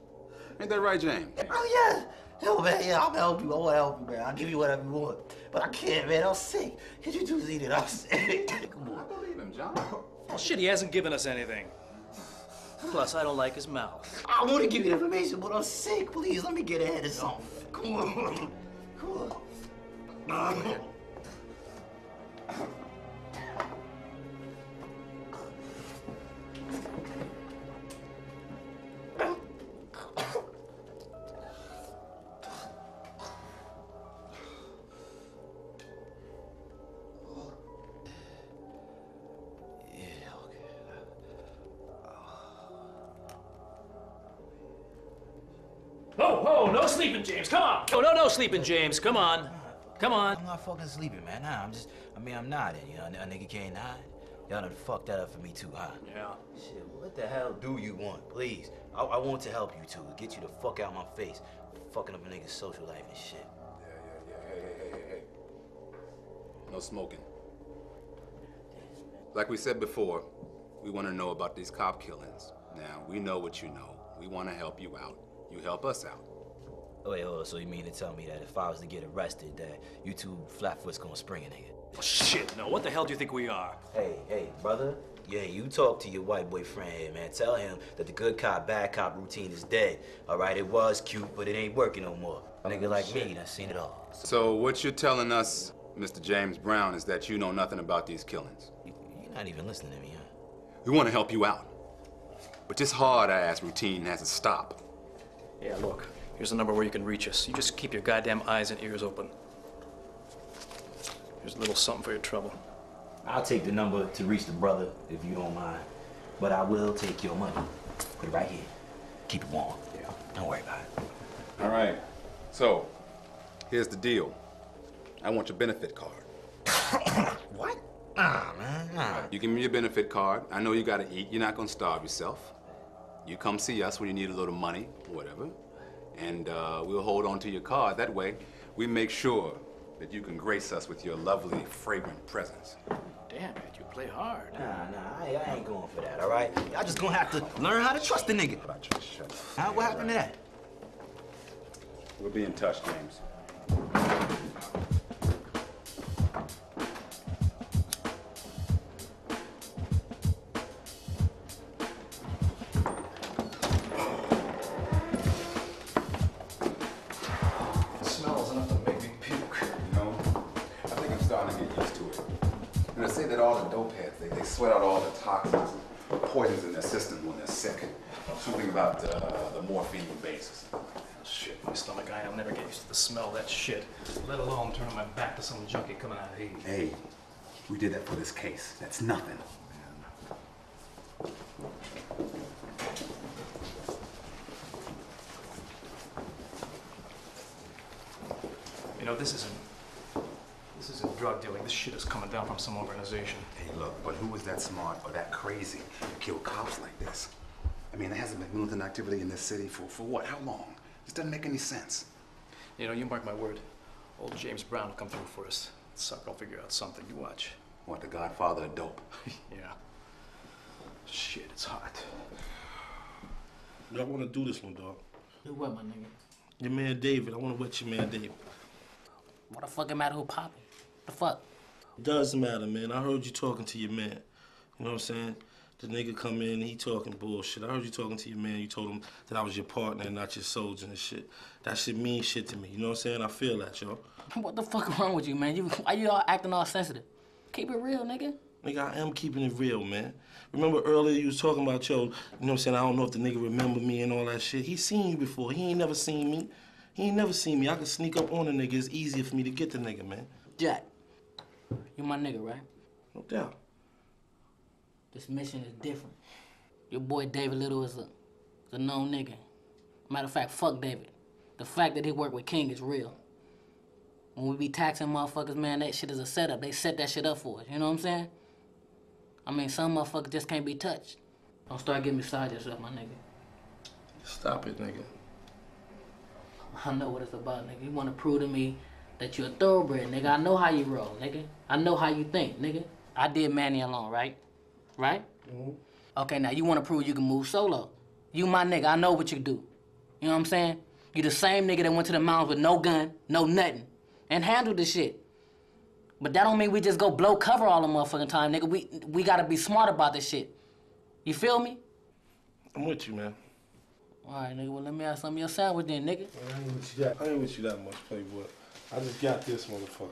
Ain't that right, James? Oh, yeah. Hell, man, yeah, I'll help you. I want to help you, man. I'll give you whatever you want. But I can't, man. I'm sick. Can you do it? I'm sick. Come on. I believe him, John. Well, oh, shit, he hasn't given us anything. Plus, I don't like his mouth. I want to give you information, but I'm sick. Please, let me get ahead of something. Come on. Come on. Oh, sleeping, James. Come on. Oh, no, no sleeping, James. Come on. Come on. I'm not fucking sleeping, man. Nah, I'm just, I mean, I'm nodding, you know. A nigga can't nod. Y'all done fucked that up for me too, huh? Yeah. Shit, what the hell do you want? Please. I, I want to help you two. Get you the fuck out my face. Fucking up a nigga's social life and shit. Yeah, yeah, yeah. Hey, hey, hey, hey, hey. No smoking. Like we said before, we want to know about these cop killings. Now, we know what you know. We want to help you out. You help us out. Oh, wait, hold on. So you mean to tell me that if I was to get arrested, that you two flatfoot's gonna spring a nigga? Oh, shit, no. What the hell do you think we are? Hey, hey, brother. Yeah, you talk to your white boyfriend here, man. Tell him that the good cop, bad cop routine is dead. All right, it was cute, but it ain't working no more. A nigga oh, like me, done seen it all. So, what you're telling us, Mr. James Brown, is that you know nothing about these killings. You're not even listening to me, huh? We want to help you out. But this hard ass routine has to stop. Yeah, look. Here's the number where you can reach us. You just keep your goddamn eyes and ears open. Here's a little something for your trouble. I'll take the number to reach the brother if you don't mind. But I will take your money. Put it right here. Keep it warm. Yeah. Don't worry about it. All right. So, here's the deal. I want your benefit card. what? Ah, man. Nah. You give me your benefit card. I know you gotta eat. You're not gonna starve yourself. You come see us when you need a little money, whatever. And uh, we'll hold on to your card. That way, we make sure that you can grace us with your lovely, fragrant presence. Damn it, you play hard. Nah, nah, I, I ain't going for that, all right? Y'all just gonna have to learn how to trust the nigga. Huh? What happened to that? We'll be in touch, James. Stomach, I will never get used to the smell of that shit. Let alone turning my back to some junkie coming out of here. Hey, we did that for this case. That's nothing. You know, this isn't. This isn't drug dealing. This shit is coming down from some organization. Hey, look, but who was that smart or that crazy to kill cops like this? I mean, there hasn't been militant activity in this city for, for what? How long? This doesn't make any sense. You know, you mark my word. Old James Brown will come through for us. Sucker will figure out something. You watch. What, the godfather of dope? yeah. Shit, it's hot. Y'all want to do this one, dog? Do what, my nigga? Your man David. I want to wet your man David. What the fuck it matter who poppin'? The fuck? Doesn't matter, man. I heard you talking to your man. You know what I'm saying? The nigga come in, he talking bullshit. I heard you talking to your man. You told him that I was your partner and not your soldier and shit. That shit mean shit to me. You know what I'm saying? I feel that, y'all. What the fuck wrong with you, man? You why you all acting all sensitive? Keep it real, nigga. Nigga, I am keeping it real, man. Remember earlier you was talking about, yo, you know what I'm saying? I don't know if the nigga remember me and all that shit. He seen you before. He ain't never seen me. He ain't never seen me. I can sneak up on a nigga. It's easier for me to get the nigga, man. Jack, you my nigga, right? No doubt. This mission is different. Your boy David Little is a, is a known nigga. Matter of fact, fuck David. The fact that he worked with King is real. When we be taxing motherfuckers, man, that shit is a setup. They set that shit up for us. You know what I'm saying? I mean, some motherfuckers just can't be touched. Don't start getting beside yourself, my nigga. Stop it, nigga. I know what it's about, nigga. You want to prove to me that you're a thoroughbred, nigga. I know how you roll, nigga. I know how you think, nigga. I did Manny alone, right? Right? Mm-hmm. Okay, now you want to prove you can move solo. You my nigga. I know what you do. You know what I'm saying? You the same nigga that went to the mountains with no gun, no nothing, and handled the shit. But that don't mean we just go blow cover all the motherfucking time, nigga. We we gotta be smart about this shit. You feel me? I'm with you, man. All right, nigga. Well, let me have some of your sandwich then, nigga. I ain't with you that, I ain't with you that much, Playboy. I just got this motherfucker.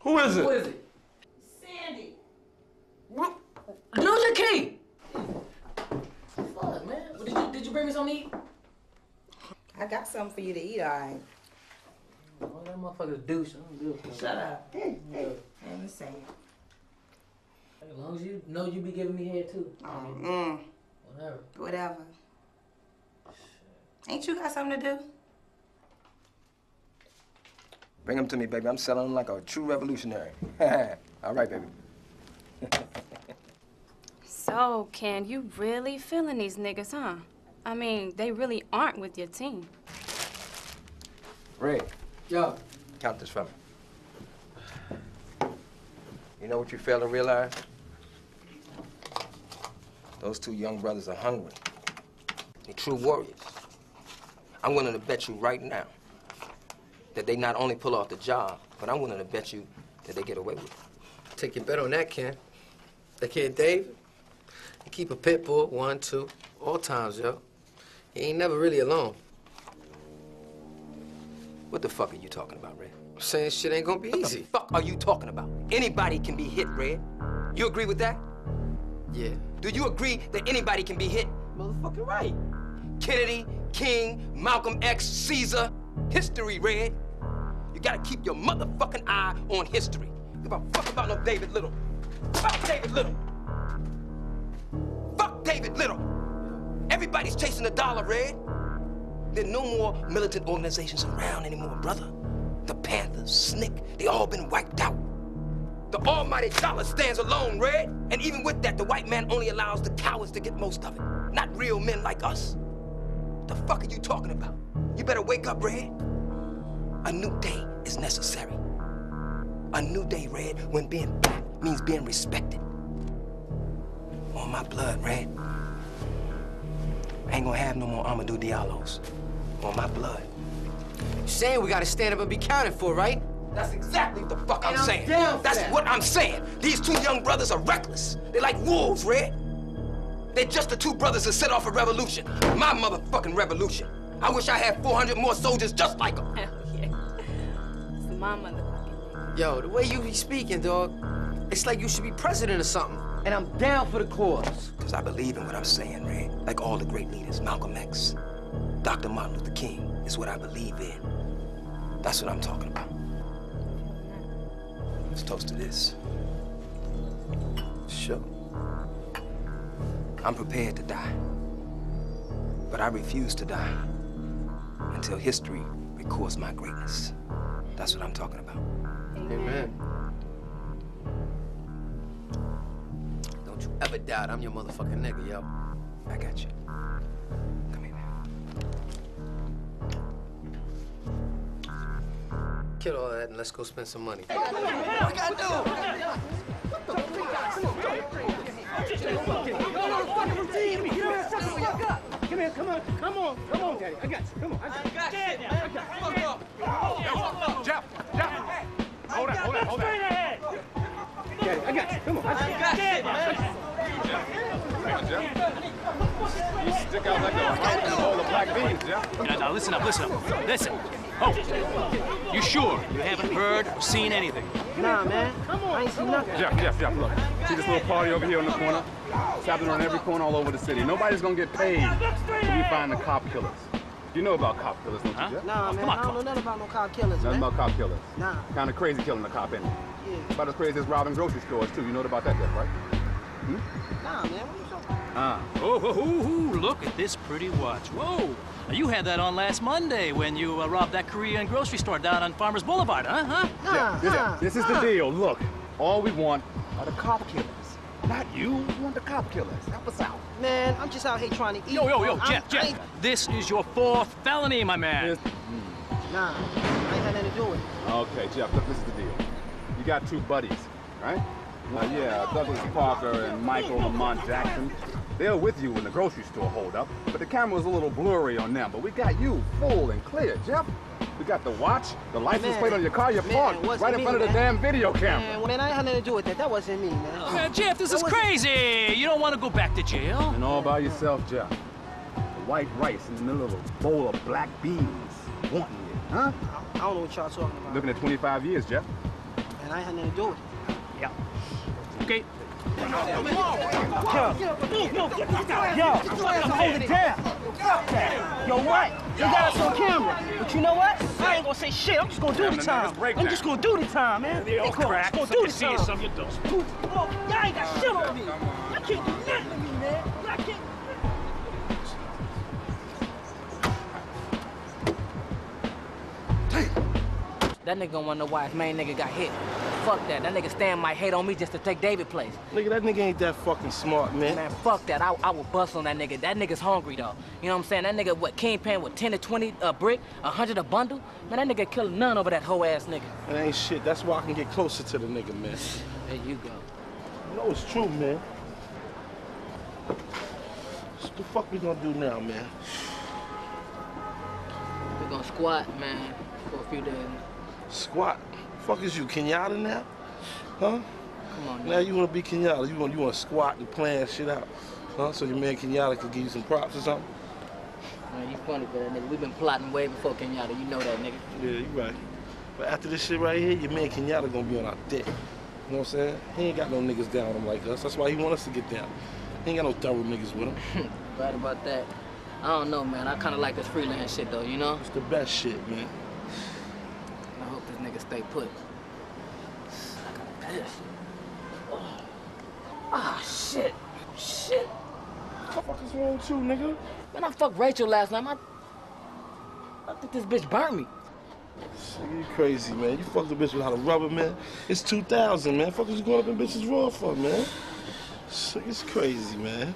Who is it? Who is it? Sandy. Lose your key. Fuck, man. Did you, did you bring me something to eat? I got something for you to eat, all right. Oh, that motherfucker's douche. I don't give a fuck. Shut up. Hey, hey. I'm just saying. As long as you know you be giving me head too. I mean, Mm, Whatever. whatever. Ain't you got something to do? Bring them to me, baby. I'm selling them like a true revolutionary. All right, baby. So, Ken, you really feeling these niggas, huh? I mean, they really aren't with your team. Ray. Yo. Count this for me. You know what you fail to realize? Those two young brothers are hungry. They're true warriors. I'm willing to bet you right now that they not only pull off the job, but I'm willing to bet you that they get away with it. Take your bet on that, Ken. That kid Dave, keep a pit bull, one, two, all times, yo. He ain't never really alone. What the fuck are you talking about, Red? I'm saying shit ain't gonna be what easy. the fuck are you talking about? Anybody can be hit, Red. You agree with that? Yeah. Do you agree that anybody can be hit? Motherfucking right. Kennedy, King, Malcolm X, Caesar. History, Red. You gotta keep your motherfucking eye on history. Give a fuck about no David Little. Fuck David Little. David Little. Everybody's chasing the dollar, Red. There are no more militant organizations around anymore, brother. The Panthers, SNCC, they all been wiped out. The almighty dollar stands alone, Red. And even with that, the white man only allows the cowards to get most of it, not real men like us. The fuck are you talking about? You better wake up, Red. A new day is necessary. A new day, Red, when being black means being respected. On my blood, Red. I ain't gonna have no more Amadou Diallos. On my blood. You saying we gotta stand up and be counted for, right? That's exactly what the fuck I'm I'm saying. That's that. what I'm saying. These two young brothers are reckless. They're like wolves, Red. They're just the two brothers that set off a revolution. My motherfucking revolution. I wish I had 400 more soldiers just like them. Hell yeah. It's my motherfucking Yo, the way you be speaking, dog, it's like you should be president or something. And I'm down for the cause. Because I believe in what I'm saying, Red. Like all the great leaders, Malcolm X, Dr. Martin Luther King is what I believe in. That's what I'm talking about. Let's toast to this. Sure. I'm prepared to die. But I refuse to die until history records my greatness. That's what I'm talking about. Amen. Don't you ever doubt I'm your motherfucking nigga, yo. I got you. Come here now. Kill all that and let's go spend some money. What I gotta do? Come here, come on, come on, come on, Daddy. I got you. Come on. I got you. I got you. Jeff, Jeff. Hold on, hold on, hold on. Daddy, I got you. Come on. I got You stick out like a bowl of black beans, Jeff. Now, now listen up, listen up, listen. Oh, you sure you haven't heard or seen anything? Nah, man. Come on. I ain't seen nothing. Jeff, Jeff, Jeff, look. See this little party over here in the corner? It's happening on every corner all over the city. Nobody's gonna get paid till we find the cop killers. You know about cop killers, don't you, Jeff? Nah, man. I don't know nothing about no cop killers, Nothing man. about cop killers. Nah. Kind of crazy killing a cop, ain't it? Yeah. About as crazy as robbing grocery stores, too. You know about that, Jeff, right? Hmm? Nah, man. What are you talking about? Ah. Oh, oh, oh, oh, look at this pretty watch. Whoa. You had that on last Monday when you uh, robbed that Korean grocery store down on Farmers Boulevard, huh? huh? Nah, This, nah, this is the deal. Look, all we want are the cop killers. Not you. You want the cop killers. Help us out. Man, I'm just out here trying to eat. Yo, yo, yo, I'm- Jeff, I Jeff. This is your fourth felony, my man. Nah, I ain't had nothing to do with it. Okay, Jeff, look, this is the deal. You got two buddies, right? Uh, yeah, Douglas Parker and Michael Lamont Jackson. They're with you in the grocery store hold up, but the camera was a little blurry on them. But we got you full and clear, Jeff. We got the watch, the license Man, plate on your car, you man, parked right in me, front of the man. damn video camera. Man, well, man, I ain't had nothing to do with that. That wasn't me, man. Uh, Jeff, this That is wasn't- crazy. You don't want to go back to jail. And all by yourself, Jeff. The white rice in the middle of a bowl of black beans. Wanting you, huh? I don't know what y'all talking about. Looking at 25 years, Jeff. And I had nothing to do with it. Yeah. Okay. Yo, yo, get this down. Hold it down. Yo, what? They got us on camera. But you know what? I ain't gonna say shit. I'm just gonna do the time. I'm just gonna do the time, man. Crack. I'm just gonna do the time. Y'all ain't got shit on me. I can't do nothing to me, man. Y'all can't. Hey! That nigga gonna wanna know why his main nigga got hit. Fuck that. That nigga Stan might hate on me just to take David place. Nigga, that nigga ain't that fucking smart, man. Man, fuck that. I, I will bust on that nigga. That nigga's hungry though. You know what I'm saying? That nigga, what, Kingpin with 10 to 20 uh, a brick, 100 a bundle? Man, that nigga killing none over that hoe ass nigga. It ain't shit. That's why I can get closer to the nigga, man. There you go. You know it's true, man. What the fuck we gonna do now, man? we gonna squat, man, for a few days. Squat? Fuck is you, Kenyatta now? Huh? Come on, Now you wanna be Kenyatta? You want you wanna squat and plan shit out? Huh? So your man Kenyatta could give you some props or something? Man, you funny for that nigga. we been plotting way before Kenyatta. You know that, nigga. Yeah, you right. But after this shit right here, your man Kenyatta gonna be on our dick. You know what I'm saying? He ain't got no niggas down him like us. That's why he want us to get down. He ain't got no thorough niggas with him. right about that. I don't know, man. I kind of like this freelance shit, though, you know? It's the best shit, man. I hope this nigga stay put. I got this. Ah, shit. Shit. What the fuck is wrong with you, nigga? Man, I fucked Rachel last night. I, I think this bitch burnt me. Nigga, you crazy, man. You fucked a bitch without a rubber, man. It's 2000, man. Fuck is you going up in bitches raw for, man? Shit, It's crazy, man.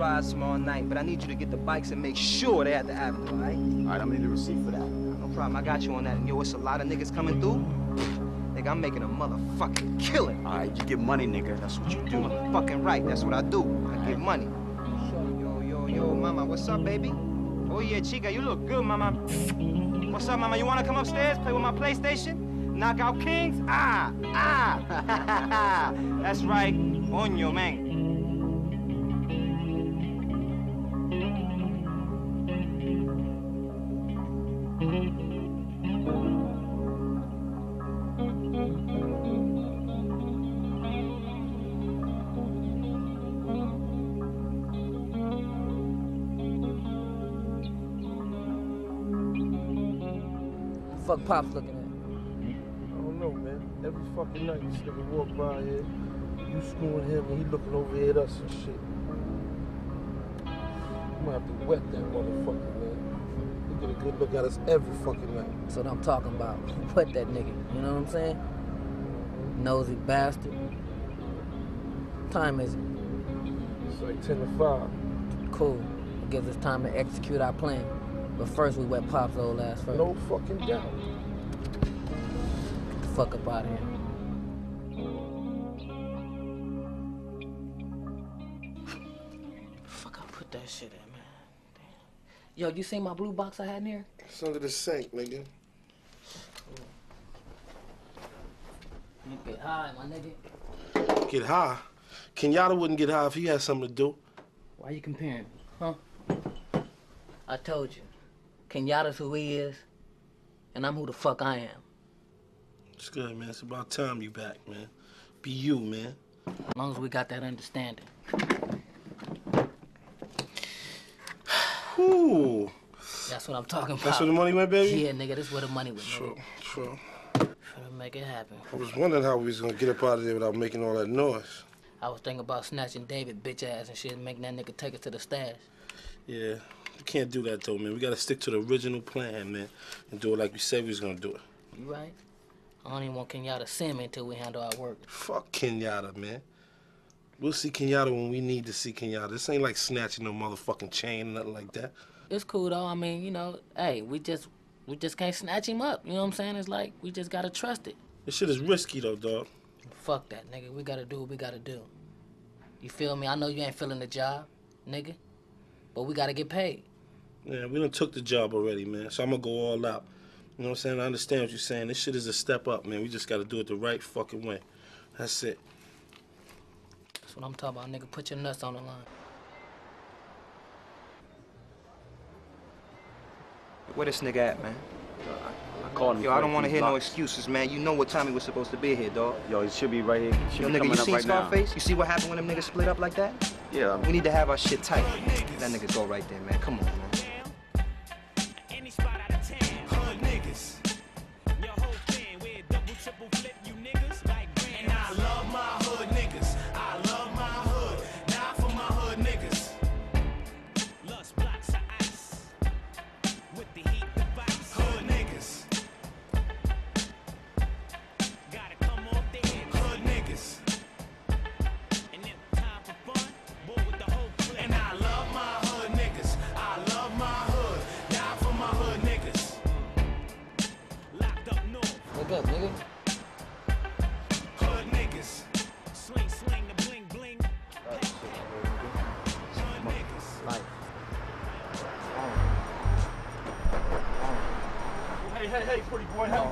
Drive to the garage tomorrow night, but I need you to get the bikes and make sure they're at the avenue, all right? All right, I'm gonna need a receipt for that. No problem, I got you on that. And yo, it's a lot of niggas coming through. Nigga, I'm making a motherfucking killing. All right, you get money, nigga. That's what you do. Fucking right, that's what I do. I get money. Yo, yo, yo, mama, what's up, baby? Oh yeah, Chica, you look good, mama. What's up, mama? You wanna come upstairs, play with my PlayStation? Knock out kings? Ah, ah. That's right. On your man. Pops looking at. I don't know, man. Every fucking night this nigga walk by here, you screwing him and he looking over here at us and shit. I'm gonna have to wet that motherfucker, man. He get a good look at us every fucking night. That's what I'm talking about. wet that nigga? You know what I'm saying? Nosy bastard. Time is it? It's like 10 to 5. Cool. It gives us time to execute our plan. But first, we wet Pop's old ass first. No fucking doubt. Get the fuck up out of here. Fuck, I put that shit in, man. Damn. Yo, you seen my blue box I had in here? It's under the sink, nigga. You get high, my nigga. Get high. Kenyatta wouldn't get high if he had something to do. Why you comparing? Huh? I told you. Kenyatta's who he is, and I'm who the fuck I am. It's good, man. It's about time you back, man. Be you, man. As long as we got that understanding. Whew. That's what I'm talking about. That's where the money went, baby? Yeah, nigga, that's where the money went. True, nigga. true. Trying to make it happen. I was wondering how we was gonna get up out of there without making all that noise. I was thinking about snatching David bitch ass and shit and making that nigga take us to the stash. Yeah, we can't do that though, man. We gotta stick to the original plan, man, and do it like we said we was gonna do it. You right? I don't even want Kenyatta to send me until we handle our work. Fuck Kenyatta, man. We'll see Kenyatta when we need to see Kenyatta. This ain't like snatching no motherfucking chain or nothing like that. It's cool though. I mean, you know, hey, we just we just can't snatch him up. You know what I'm saying? It's like we just gotta trust it. This shit is risky though, dog. Fuck that, nigga. We gotta do what we gotta do. You feel me? I know you ain't feeling the job, nigga, but we gotta get paid. Yeah, we done took the job already, man. So I'm gonna go all out. You know what I'm saying? I understand what you're saying. This shit is a step up, man. We just gotta do it the right fucking way. That's it. That's what I'm talking about, nigga. Put your nuts on the line. Where this nigga at, man? I called him. Yo, I don't want to few hear no excuses, man. You know what time he was supposed to be here, dog. Yo, he should be right here. He should Yo, be nigga, you seen right now. Scarface? You see what happened when them niggas split up like that? Yeah. We need to have our shit tight. That nigga go right there, man. Come on, man.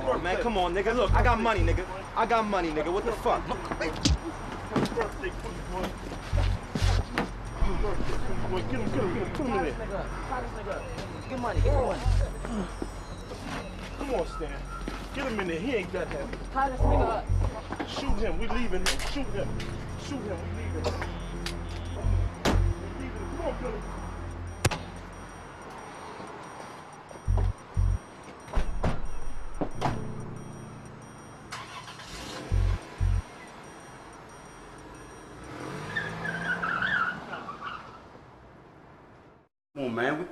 Boy, happy Oh, man, come on, nigga. Look, I got money, nigga. I got money, nigga. What the fuck? Happy birthday, pretty boy. Happy birthday, pretty boy. Get him, get him, get him. Put him in there. Get money, get money. Come on, Stan. Get him in there. He ain't got that heavy. Tie this nigga up. Shoot him. We leaving him. Shoot him. Shoot him.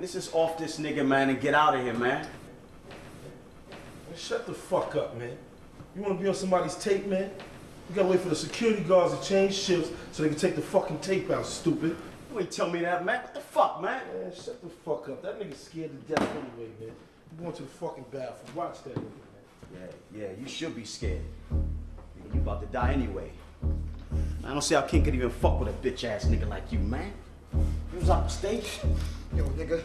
Let's just off this nigga, man, and get out of here, man. Man, shut the fuck up, man. You wanna be on somebody's tape, man? You gotta wait for the security guards to change shifts so they can take the fucking tape out, stupid. You ain't tell me that, man. What the fuck, man? Man, shut the fuck up. That nigga's scared to death anyway, man. I'm going to the fucking bathroom. Watch that nigga, man. Yeah, yeah, you should be scared. Nigga, you about to die anyway. I don't see how King could even fuck with a bitch ass nigga like you, man. You was out the stage. Yo, nigga,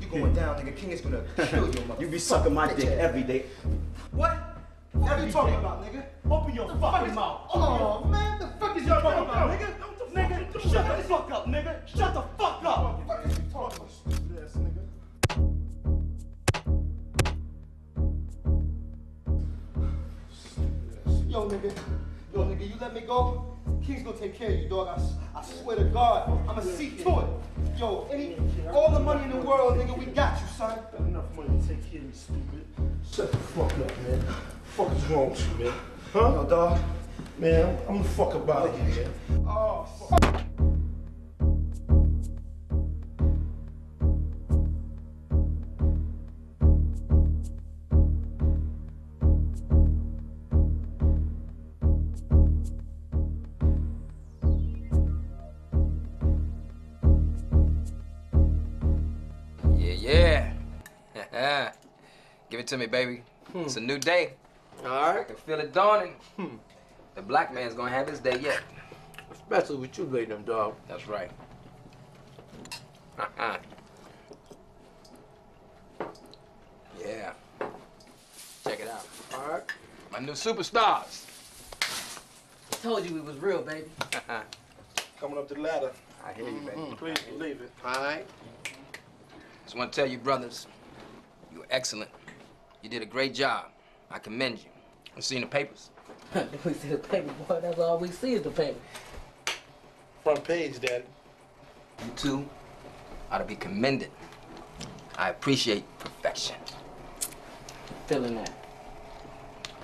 you going down, nigga. King is gonna kill your mother. You be sucking my dick every day. What? What are you talking about, nigga? Open your fucking mouth. Oh, man, the fuck is you talking about, nigga? Nigga, shut the fuck up, nigga. Shut the fuck up. What are you talking about, stupid ass nigga? Yo, nigga. Yo, nigga, you let me go. King's gonna take care of you, dog. I, s- I swear to God, I'ma see to it. Yo, any, all the money in the world, nigga, we got you, son. Got enough money to take care of you, stupid. Shut the fuck up, man. fuck is wrong with you, man? Huh? Yo, dog. Man, I'm, I'm the fuck about it, man. Oh, fuck. It to me, baby. Hmm. It's a new day. All right. I can feel it dawning. Hmm. The black man's gonna have his day yet. Especially with you, lady, them dog. That's right. Uh-uh. yeah. Check it out. All right. My new superstars. Told you we was real, baby. Uh-uh. Coming up the ladder. I hear you, baby. Mm-hmm. Please believe it. All right. Just want to tell you, brothers, you're excellent. You did a great job. I commend you. I've seen the papers. we see the paper, boy. That's all we see is the paper. Front page, Daddy. You two ought to be commended. I appreciate perfection. Feeling that.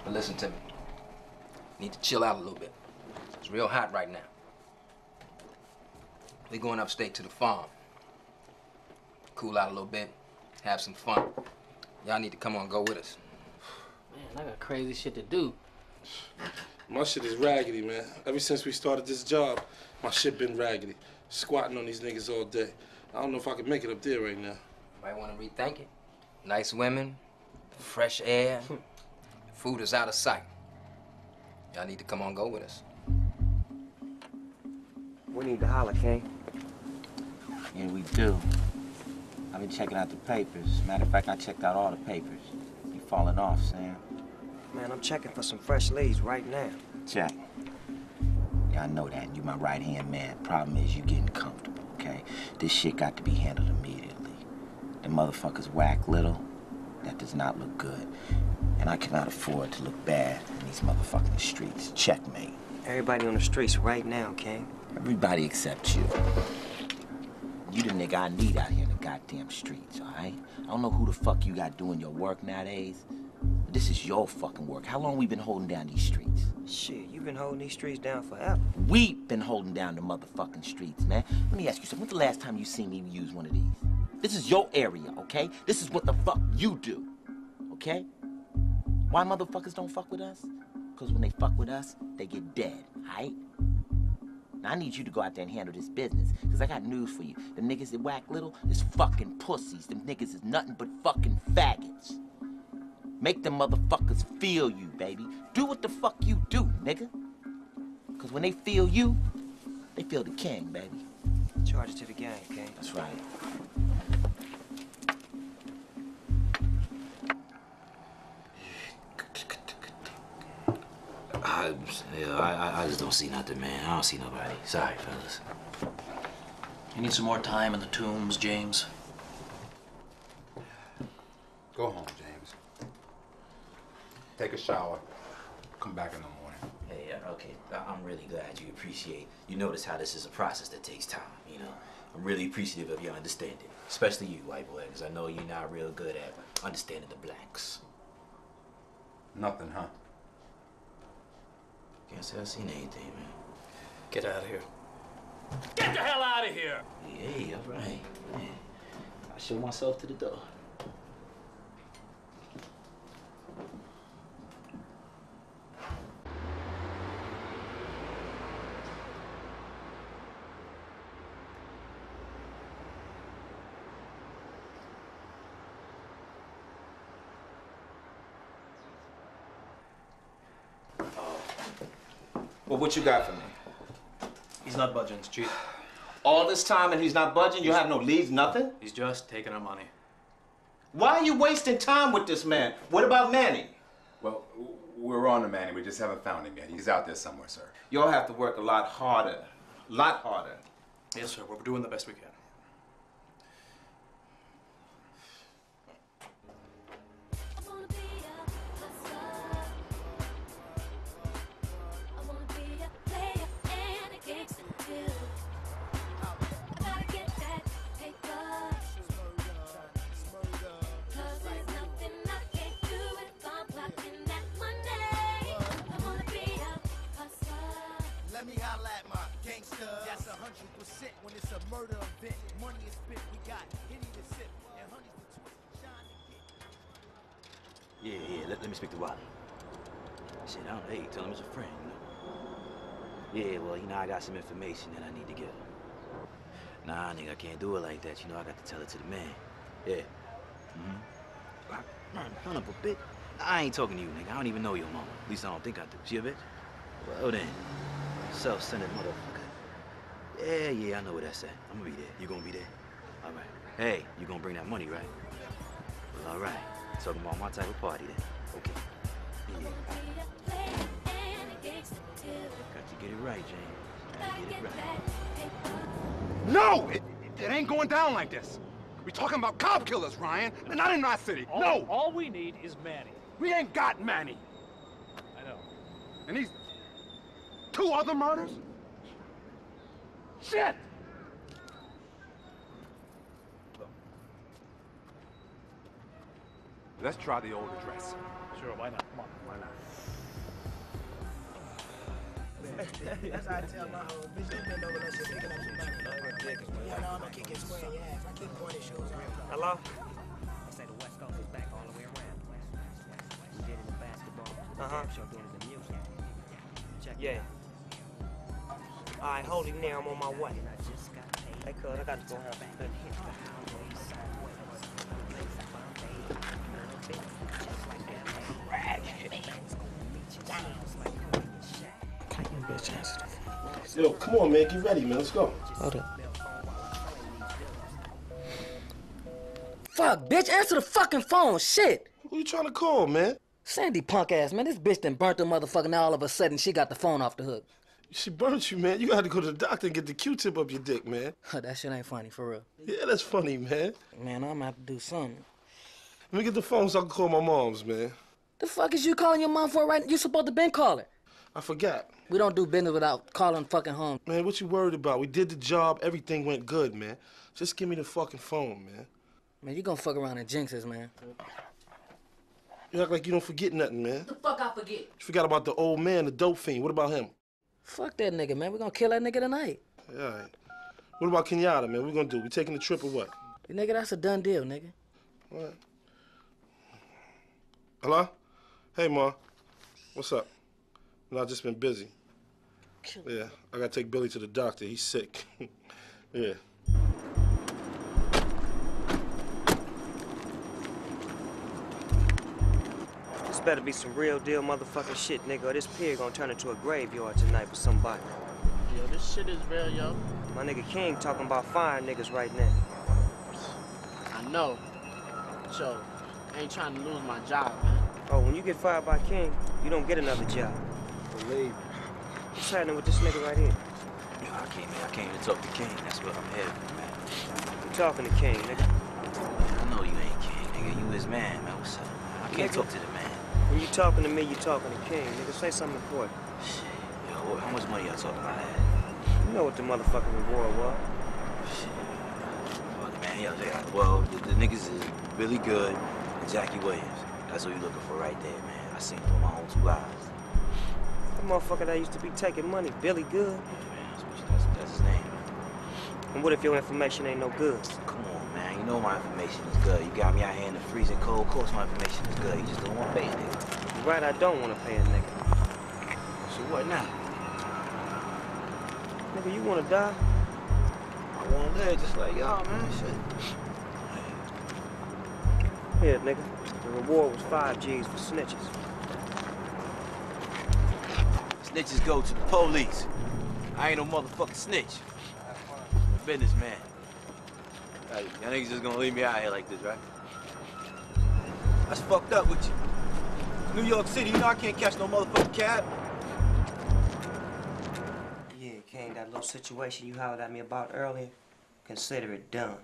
But listen to me. Need to chill out a little bit. It's real hot right now. We're going upstate to the farm. Cool out a little bit, have some fun. Y'all need to come on, go with us. Man, I got crazy shit to do. My shit is raggedy, man. Ever since we started this job, my shit been raggedy. Squatting on these niggas all day. I don't know if I can make it up there right now. Might want to rethink it. Nice women, fresh air, hmm. food is out of sight. Y'all need to come on, go with us. We need to holler, King. Yeah, we do. I've been checking out the papers. Matter of fact, I checked out all the papers. You falling off, Sam. Man, I'm checking for some fresh leads right now. Check. Yeah, I know that. You my right-hand man. Problem is you getting comfortable, okay? This shit got to be handled immediately. The motherfuckers whack little. That does not look good. And I cannot afford to look bad in these motherfucking streets. Checkmate. Everybody on the streets right now, King. Everybody except you. You the nigga I need out here goddamn streets, alright? I don't know who the fuck you got doing your work nowadays. But this is your fucking work. How long we been holding down these streets? Shit, you been holding these streets down forever. We been holding down the motherfucking streets, man. Let me ask you something. When's the last time you seen me use one of these? This is your area, okay? This is what the fuck you do, okay? Why motherfuckers don't fuck with us? Because when they fuck with us, they get dead, alright? Now, I need you to go out there and handle this business, because I got news for you. The niggas that whack little is fucking pussies. Them niggas is nothing but fucking faggots. Make them motherfuckers feel you, baby. Do what the fuck you do, nigga. Because when they feel you, they feel the king, baby. Charge to the gang, King. That's right. I, yeah, I, I- I just don't see nothing, man. I don't see nobody. Sorry, fellas. You need some more time in the tombs, James? Go home, James. Take a shower. Come back in the morning. Hey, uh, okay. I- I'm really glad you appreciate. You notice how this is a process that takes time. You know, I'm really appreciative of your understanding, especially you, white boy, because I know you're not real good at understanding the blacks. Nothing, huh? Can't say I've seen anything, man. Get out of here. Get the hell out of here! Hey, all right. Man, I show myself to the door. What you got for me? He's not budging, Chief. All this time and he's not budging? You have no leads, nothing? He's just taking our money. Why are you wasting time with this man? What about Manny? Well, we're on to Manny. We just haven't found him yet. He's out there somewhere, sir. Y'all have to work a lot harder. A lot harder. Yes, sir. We're doing the best we can. Percent when it's a murder event. Money is spent, we got Henny to sip and honey to twist. Yeah, yeah. Let, let me speak to Wally. Don't. Hey, tell him it's a friend. You know. Yeah, well, you know, I got some information that I need to get. Nah, nigga, I can't do it like that. You know, I got to tell it to the man. Yeah. Mm-hmm. Man, son of a bitch. I ain't talking to you, nigga. I don't even know your mama. At least I don't think I do. She a bitch? Well, then. Self-centered motherfucker. Yeah, yeah, I know where that's at. I'm gonna be there. You gonna be there? All right. Hey, you gonna bring that money, right? Well, all right. Talking about my type of party then. Okay. Yeah. Got to get it right, James. Got to get it right. No! It, it ain't going down like this. We're talking about cop killers, Ryan. They're not in our city. All, no! All we need is Manny. We ain't got Manny. I know. And these two other murders? Shit! Let's try the old address. Sure, why not? Come on. Why not? That's how I tell my whole bitch. They bend over that shit, picking up some money. Yeah, no, I'm gonna kick it square in your ass. I keep pointing shoes around. Hello? They say the West Coast is back all the way around. We did it in basketball. Uh-huh. Damn sure doing it in music. Check Yeah. All right, hold him there. I'm on my way. Hey, cuz, I got to go home. Yo, come on, man. Get ready, man. Let's go. Hold up. Fuck, bitch, answer the fucking phone. Shit. Who you trying to call, man? Sandy punk ass, man. This bitch done burnt the motherfucker. Now all of a sudden she got the phone off the hook. She burnt you, man. You got to go to the doctor and get the Q-tip up your dick, man. that shit ain't funny, for real. Yeah, that's funny, man. Man, I'm gonna have to do something. Let me get the phone so I can call my mom's, man. The fuck is you calling your mom for right now? You supposed to been calling. I forgot. We don't do business without calling fucking home. Man, what you worried about? We did the job. Everything went good, man. Just give me the fucking phone, man. Man, you gonna fuck around and jinx us, man. You act like you don't forget nothing, man. The fuck I forget? You forgot about the old man, the dope fiend. What about him? Fuck that nigga, man. We're gonna kill that nigga tonight. Yeah, all right. What about Kenyatta, man? What we gonna do? We taking the trip or what? Nigga, that's a done deal, nigga. What? Hello? Hey, Ma. What's up? No, I just been busy. Yeah, I gotta take Billy to the doctor. He's sick. yeah. Better be some real deal motherfucking shit, nigga, or this pier gonna turn into a graveyard tonight for somebody. Yo, this shit is real, yo. My nigga King talking about firing niggas right now. I know. So, I ain't trying to lose my job, man. Oh, when you get fired by King, you don't get another job. Believe me. What's happening with this nigga right here? Yo, I came here. I came to talk to King. That's what I'm here for, man. You talking to King, nigga. I know you ain't King, nigga. You his man, man. What's up? I can't Nigga. talk to the man. When you talking to me, you talking to King, nigga. Say something important. Yo, how much money y'all talking about? You know what the motherfucking reward was. Fuck, man. Yo, they, well, the, the niggas is really good and Jackie Williams. That's what you looking for right there, man. I seen it with my own two eyes. That motherfucker that used to be taking money, Billy Good. What you- that's, that's his name. And what if your information ain't no good? Come on, man. You know my information is good. You got me out here in the freezing cold. Of course my information is good. You just don't want to pay nigga. Right, I don't want to pay a nigga. So what now? Nigga, you want to die? I want to live just like y'all, man. Shit. Here, nigga. The reward was five G's for snitches. Snitches go to the police. I ain't no motherfucking snitch. I'm a businessman. Y'all niggas just gonna leave me out here like this, right? That's fucked up with you. New York City, you know I can't catch no motherfucking cab. Yeah, King, that little situation you hollered at me about earlier, consider it done.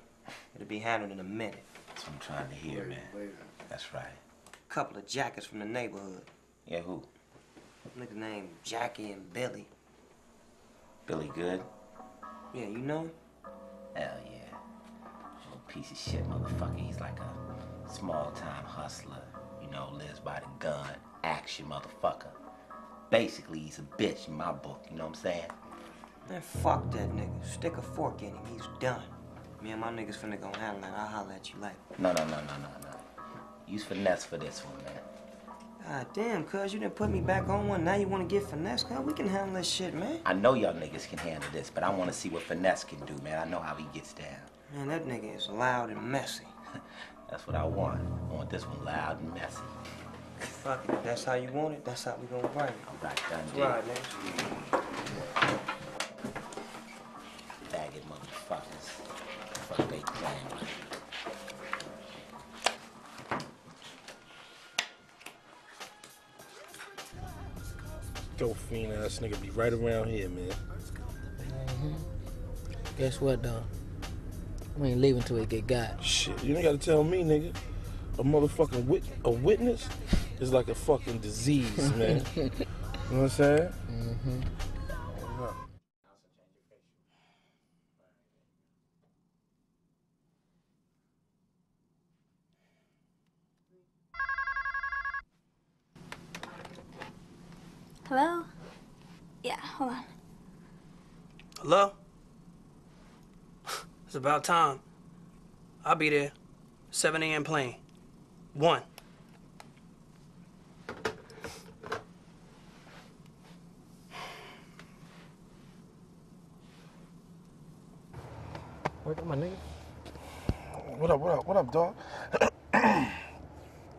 It'll be handled in a minute. That's what I'm trying to hear, man. That's right. Couple of jackets from the neighborhood. Yeah, who? Nigga named Jackie and Billy. Billy Good? Yeah, you know him? Hell yeah. Little piece of shit motherfucker. He's like a small time hustler. Know, lives by the gun. Action motherfucker. Basically, he's a bitch in my book. You know what I'm saying? Man, fuck that nigga. Stick a fork in him. He's done. Me and my niggas finna go handle that. I'll holler at you later. No, no, no, no, no, no. Use finesse for this one, man. God damn, cuz you didn't put me back on one. Now you wanna get finesse, cuz we can handle this shit, man. I know y'all niggas can handle this, but I want to see what finesse can do, man. I know how he gets down. Man, that nigga is loud and messy. That's what I want. I want this one loud and messy. Fuck it. That's how you want it. That's how we gonna write it. All right, done That's deal. right, nigga. Faggot motherfuckers. Fuck they playing with. Dope fiend ass nigga be right around here, man. Guess what, though? We ain't leaving till we get got. Shit, you ain't gotta tell me, nigga. A motherfucking wit- a witness is like a fucking disease, man. you know what I'm saying? Mm-hmm. Hello? Yeah, hold on. Hello? It's about time. I'll be there. 7 a.m. plane. One. Wake up, my nigga. What up, what up, what up, dog?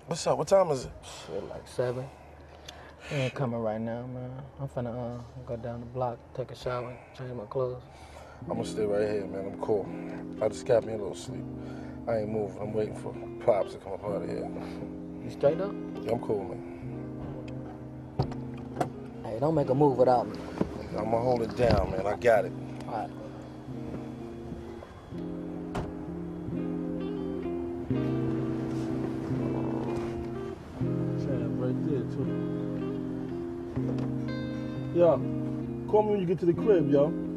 What's up? What time is it? Shit, like seven. He ain't coming right now, man. I'm finna uh, go down the block, take a shower, change my clothes. I'm gonna stay right here, man. I'm cool. I just got me a little sleep. I ain't moving. I'm waiting for Pops to come up out of here. You straight up? Yeah, I'm cool, man. Hey, don't make a move without me. I'm gonna hold it down, man. I got it. All right. Champ right there, too. Yo, call me when you get to the crib, yo.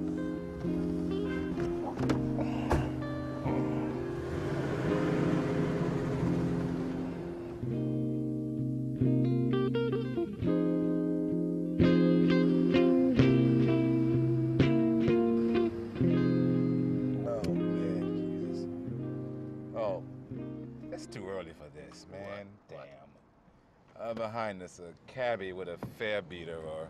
Behind us, a cabbie with a fare beater or,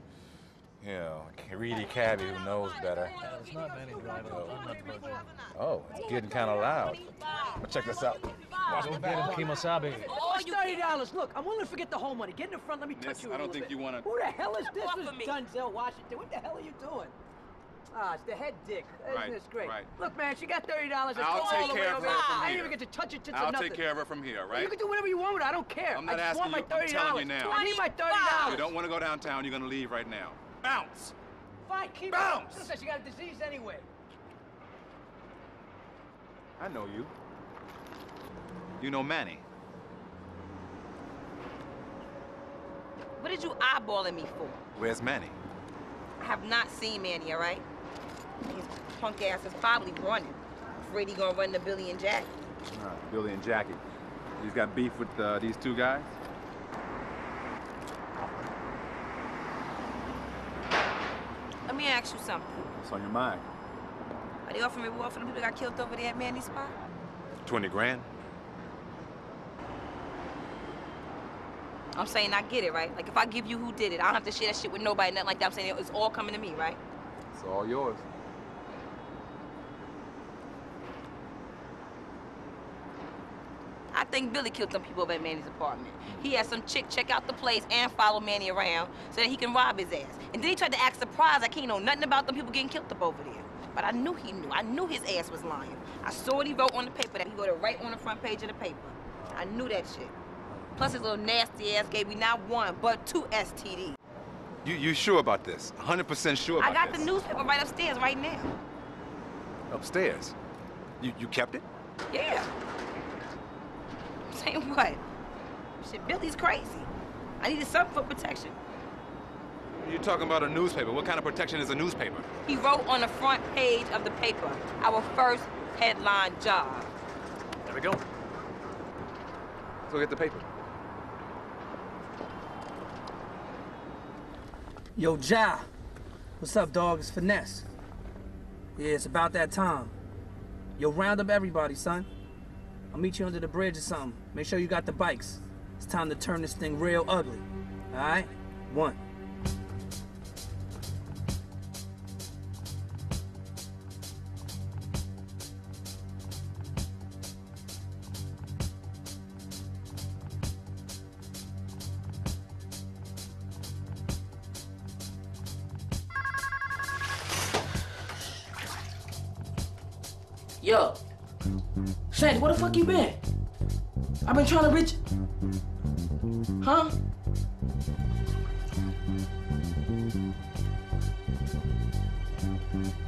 you know, a greedy cabbie who knows better. It's not Manny driving. I'm not the virgin. Oh, it's getting kind of loud. But check this out. Watch Go the get him. Kimosabe. Oh, it's thirty dollars. Look, I'm willing to forget the whole money. Get in the front. Let me touch Miss, you. I a don't think bit. you wanna- Who the hell is this? Off This is me. Denzel Washington. What the hell are you doing? Ah, it's the head dick. Isn't Right, this great? right. Look, man, she got thirty dollars. I'll all take the way care of over her here. I didn't even get to touch it to I'll nothing. take care of her from here, right? You can do whatever you want with her. I don't care. I'm not I just asking want my you. I'm telling you now. I need my thirty dollars. You don't want to go downtown. You're going to leave right now. Bounce. Fine, keep Bounce. it. Listen, she got a disease anyway. I know you. You know Manny. What did you eyeballing me for? Where's Manny? I have not seen Manny, all right? His punk ass is probably running. Afraid he gonna run to Billy and Jackie. All right, Billy and Jackie. He's got beef with uh, these two guys? Let me ask you something. What's on your mind? Are they offering reward for the people that got killed over there at Manny's spot? 20 grand? I'm saying I get it, right? Like if I give you who did it, I don't have to share that shit with nobody, nothing like that. I'm saying it's all coming to me, right? It's all yours. I think Billy killed some people over at Manny's apartment. He had some chick check out the place and follow Manny around so that he can rob his ass. And then he tried to act surprised he ain't know nothing about them people getting killed up over there. But I knew he knew. I knew his ass was lying. I saw what he wrote on the paper that he wrote it right on the front page of the paper. I knew that shit. Plus his little nasty ass gave me not one, but two STDs. You you sure about this? 100% sure about I got this? the newspaper right upstairs right now. Upstairs. You you kept it? Yeah. Saying what? Shit, Billy's crazy. I needed something for protection. You're talking about a newspaper. What kind of protection is a newspaper? He wrote on the front page of the paper, our first headline job. There we go. Let's go get the paper. Yo, Ja. What's up, dog? It's Finesse. Yeah, it's about that time. Yo, round up everybody, son. I'll meet you under the bridge or something. Make sure you got the bikes. It's time to turn this thing real ugly. All right? One. Yo, Shank, where the fuck you been? Been trying to reach. Huh?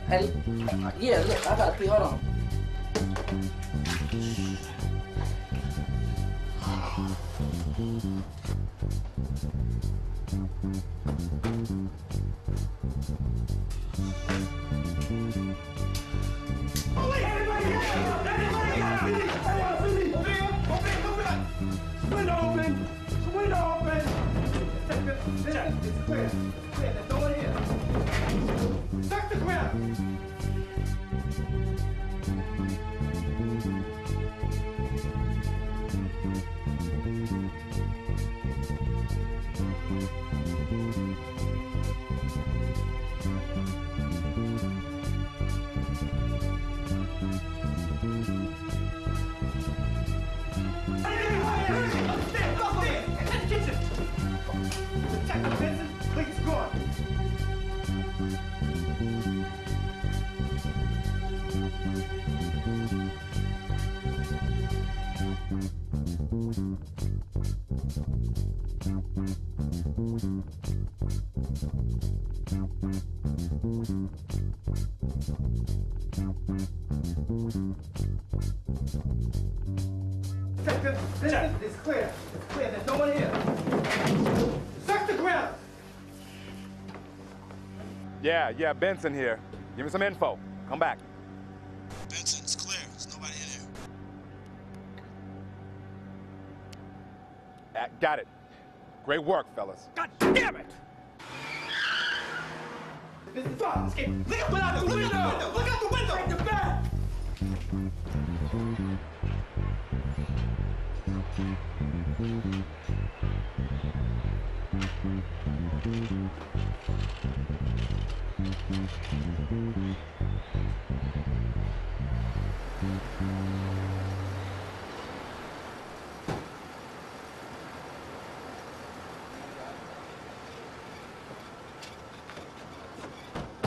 Hey, yeah, look, I gotta pee. Hold on. Yeah, yeah, Benson here. Give me some info. Come back. Benson, it's clear. There's nobody in here. Uh, got it. Great work, fellas. God damn it! Vincent, fuck, escape. Look out, look out the window! Look out the window! Break the back! What the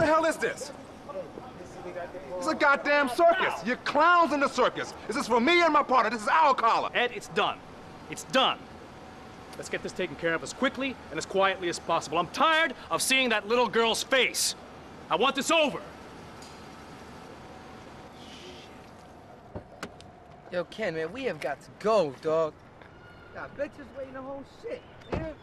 hell is this? It's a goddamn circus. You're clowns in the circus. This is for me and my partner. This is our collar. Ed, it's done. It's done. Let's get this taken care of as quickly and as quietly as possible. I'm tired of seeing that little girl's face. I want this over. Yo, Ken, man, we have got to go, dog. Got bitches waiting the whole shit, man.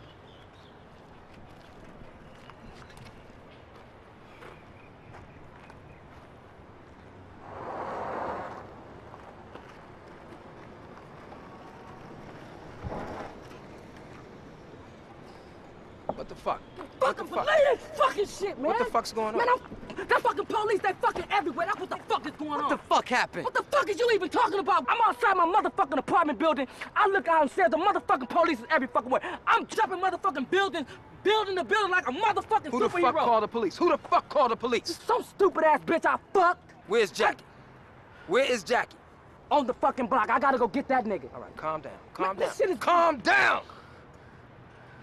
What the fuck? What the Fucking fuck? this fucking shit, man. What the fuck's going on? Man, I'm, that fucking police, they fucking everywhere. That's what the fuck is going on. What the fuck happened? What the fuck is you even talking about? I'm outside my motherfucking apartment building. I look out and say the motherfucking police is every fucking way. I'm jumping motherfucking buildings, building the building like a motherfucking Who the superhero. fuck called the police? Who the fuck called the police? Some stupid ass bitch I fucked. Where's Jackie? Where is Jackie? On the fucking block. I gotta go get that nigga. All right, calm down. Calm Man, down. this shit is- Calm down.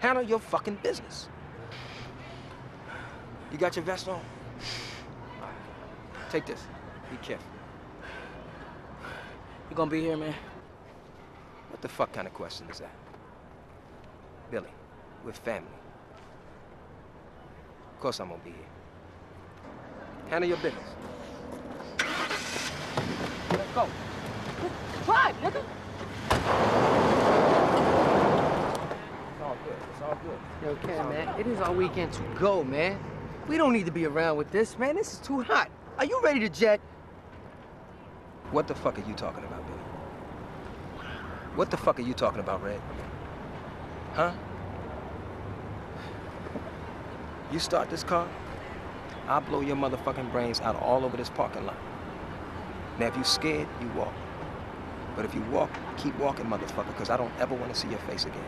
Handle your fucking business. You got your vest on? All right. Take this. Be careful. You gonna be here, man? What the fuck kind of question is that? Billy, we're family. Of course I'm gonna be here. Handle your business. Let's go. What, nigga? It's all good. It's all good. Yo, Ken, man, it is our weekend to go, man. We don't need to be around with this, man. This is too hot. Are you ready to jet? What the fuck are you talking about, Billy? What the fuck are you talking about, Red? Huh? You start this car, I'll blow your motherfucking brains out all over this parking lot. Now, if you're scared, you walk. But if you walk, keep walking, motherfucker, because I don't ever want to see your face again.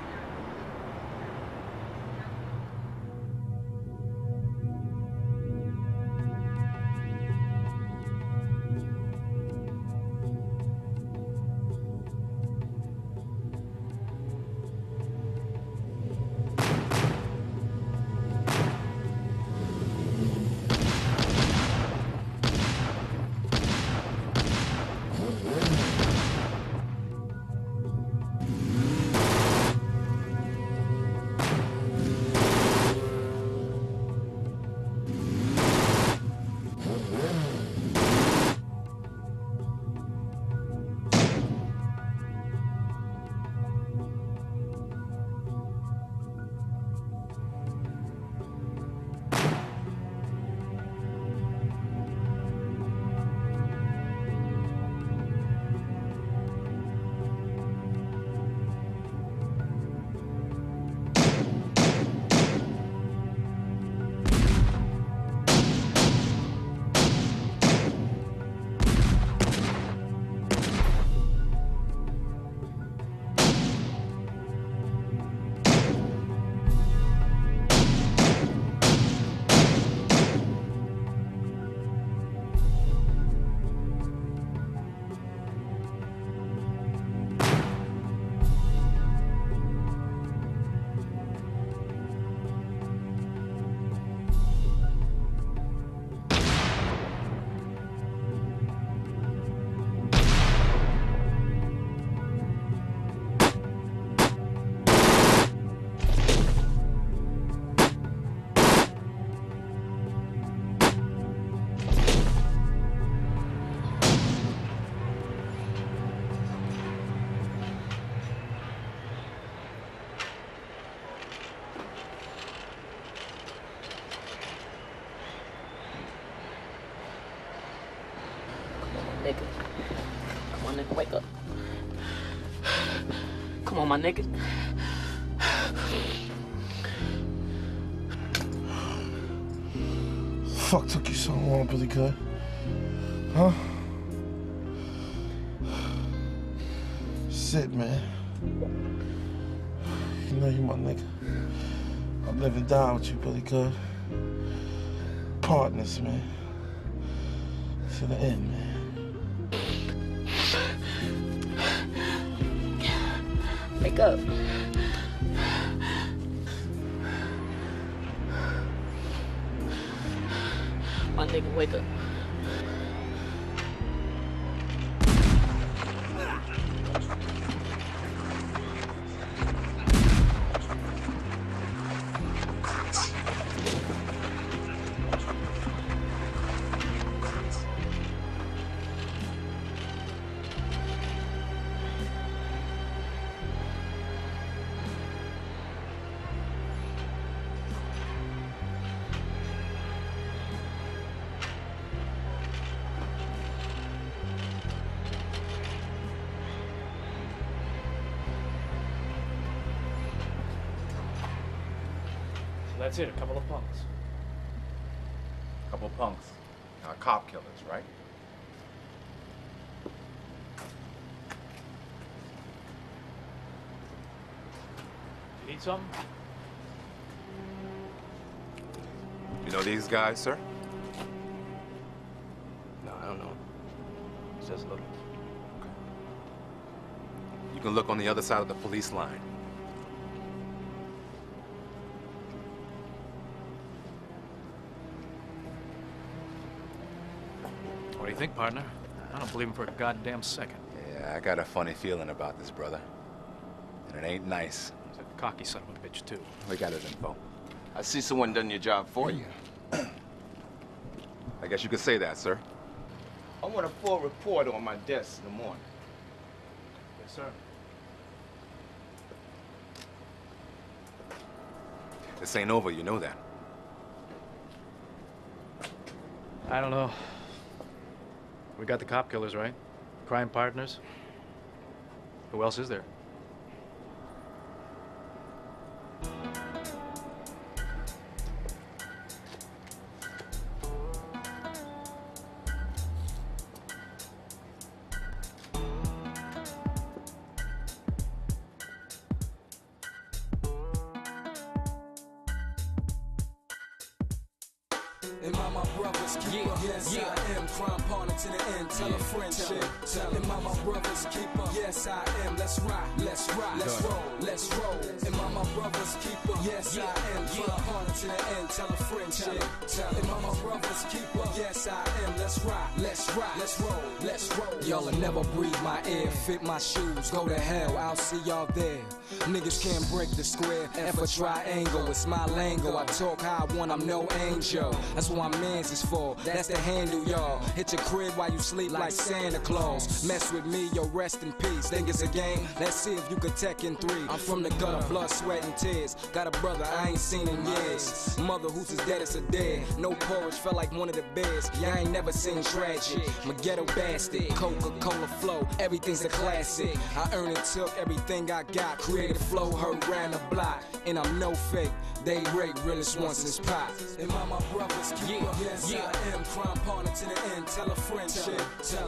My nigga. Fuck took you so long, Billy Good? Huh? Sit, man. You know you my nigga. I'm living down with you, Billy Good. Partners, man. To the end, man. Wake up. My nigga, wake up. These guys, sir? No, I don't know. It's just looking. You can look on the other side of the police line. What do you think, partner? I don't believe him for a goddamn second. Yeah, I got a funny feeling about this, brother. And it ain't nice. He's a cocky son of a bitch, too. We got his info. I see someone done your job for you. I guess you could say that, sir. I want a full report on my desk in the morning. Yes, sir. This ain't over, you know that. I don't know. We got the cop killers, right? Crime partners. Who else is there? Am I my brother's keeper? yes, I am. Crime partner to the end. Tell a friendship. Am I my brother's keeper? Yes, I am. Let's ride. Let's ride. Let's roll. Let's roll. Am I my brother's keeper? Yes, I am. Crime partner to the end. Tell a friendship. Am I my brother's keeper? Yes, I am. Let's ride. Let's ride. Let's roll. Let's roll. Y'all will never breathe my air, fit my shoes, go to hell, I'll see y'all there. Niggas can't break the square, F a triangle, it's my lingo. I talk how I want, I'm no angel. That's what my mans is for, that's the handle, y'all. Hit your crib while you sleep like Santa Claus. Mess with me, yo, rest in peace. Think it's a game? Let's see if you can tech in three. I'm from the gutter, blood, sweat, and tears. Got a brother I ain't seen in years. Mother who's as dead as a dead. No porridge, felt like one of the best. Yeah, I ain't never seen tragic. I'm ghetto bastard, Coca-Cola flow, everything's a classic. I earned and took everything I got. Creative flow, heard round the block. And I'm no fake. They rate realest ones since pop. Am I my brother's keeper? yes, I am. Crime partner to the end. Tell a friend friendship.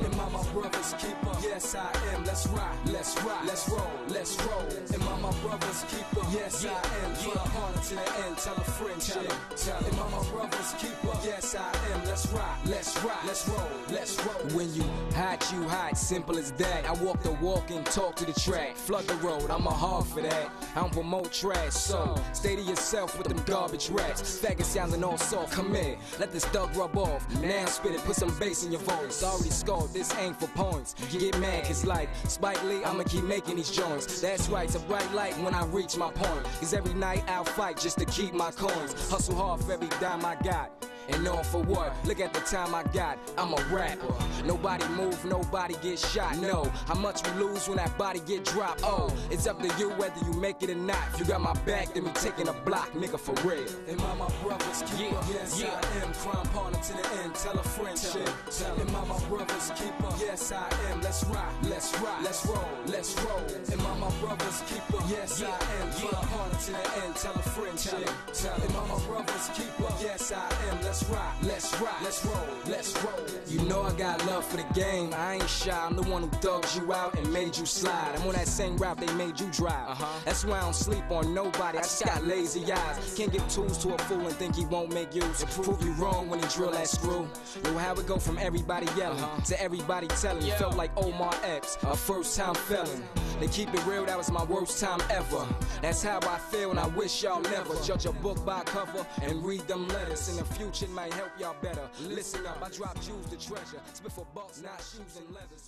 Am I my brother's keeper? Yes, I am. Let's ride. Let's ride. Let's roll. Let's roll. And I my brother's keeper? Yes, I am. Crime partner to the end. Tell a friendship. Am I my brother's keeper? Yes, I am. Let's ride. Let's ride. Let's roll. Let's roll. When you hot, you hot, simple as that. I walk the walk and talk to the track. Flood the road, I'm a hard for that. I don't promote trash, so stay to yourself with them garbage raps. Faggot sounding all soft, come in. Let this thug rub off. Now spit it, put some bass in your voice. Already scored, this ain't for points. Get mad, cause like Spike Lee, I'ma keep making these joints. That's right, it's a bright light when I reach my point. Cause every night I'll fight just to keep my coins. Hustle hard for every dime I got. And all for what? Look at the time I got. I'm a rapper. Nobody move, nobody get shot. No. How much we lose when that body get dropped? Oh, it's up to you whether you make it or not. If you got my back, then we taking a block, nigga, for real. Am I my brother's keeper? Yeah, yes, yeah. I am. Crime partner to the end. Tell a friend shit. Am I my brother's keeper? Yes, I am. Let's rock, let's rock, let's roll, let's roll. Am I my brother's keeper? Yes, I am. Crime partner to the end. Tell a friend shit. Am I my brother's keeper? Yes, I am. Let's rock, let's rock, let's roll, let's roll. You know I got love for the game. I ain't shy. I'm the one who thugs you out and made you slide. I'm on that same route they made you drive. Uh-huh. That's why I don't sleep on nobody. I just got lazy eyes. Can't give tools to a fool and think he won't make use. Prove you wrong when he drill that screw. Know how it go from everybody yelling to everybody telling. Felt like Omar X, a first time felon. They keep it real, that was my worst time ever. That's how I feel, and I wish y'all never judge a book by cover and read them letters. In the future, might help y'all better. Listen up, I drop jewels to treasure. Spit for bucks, not shoes and leathers.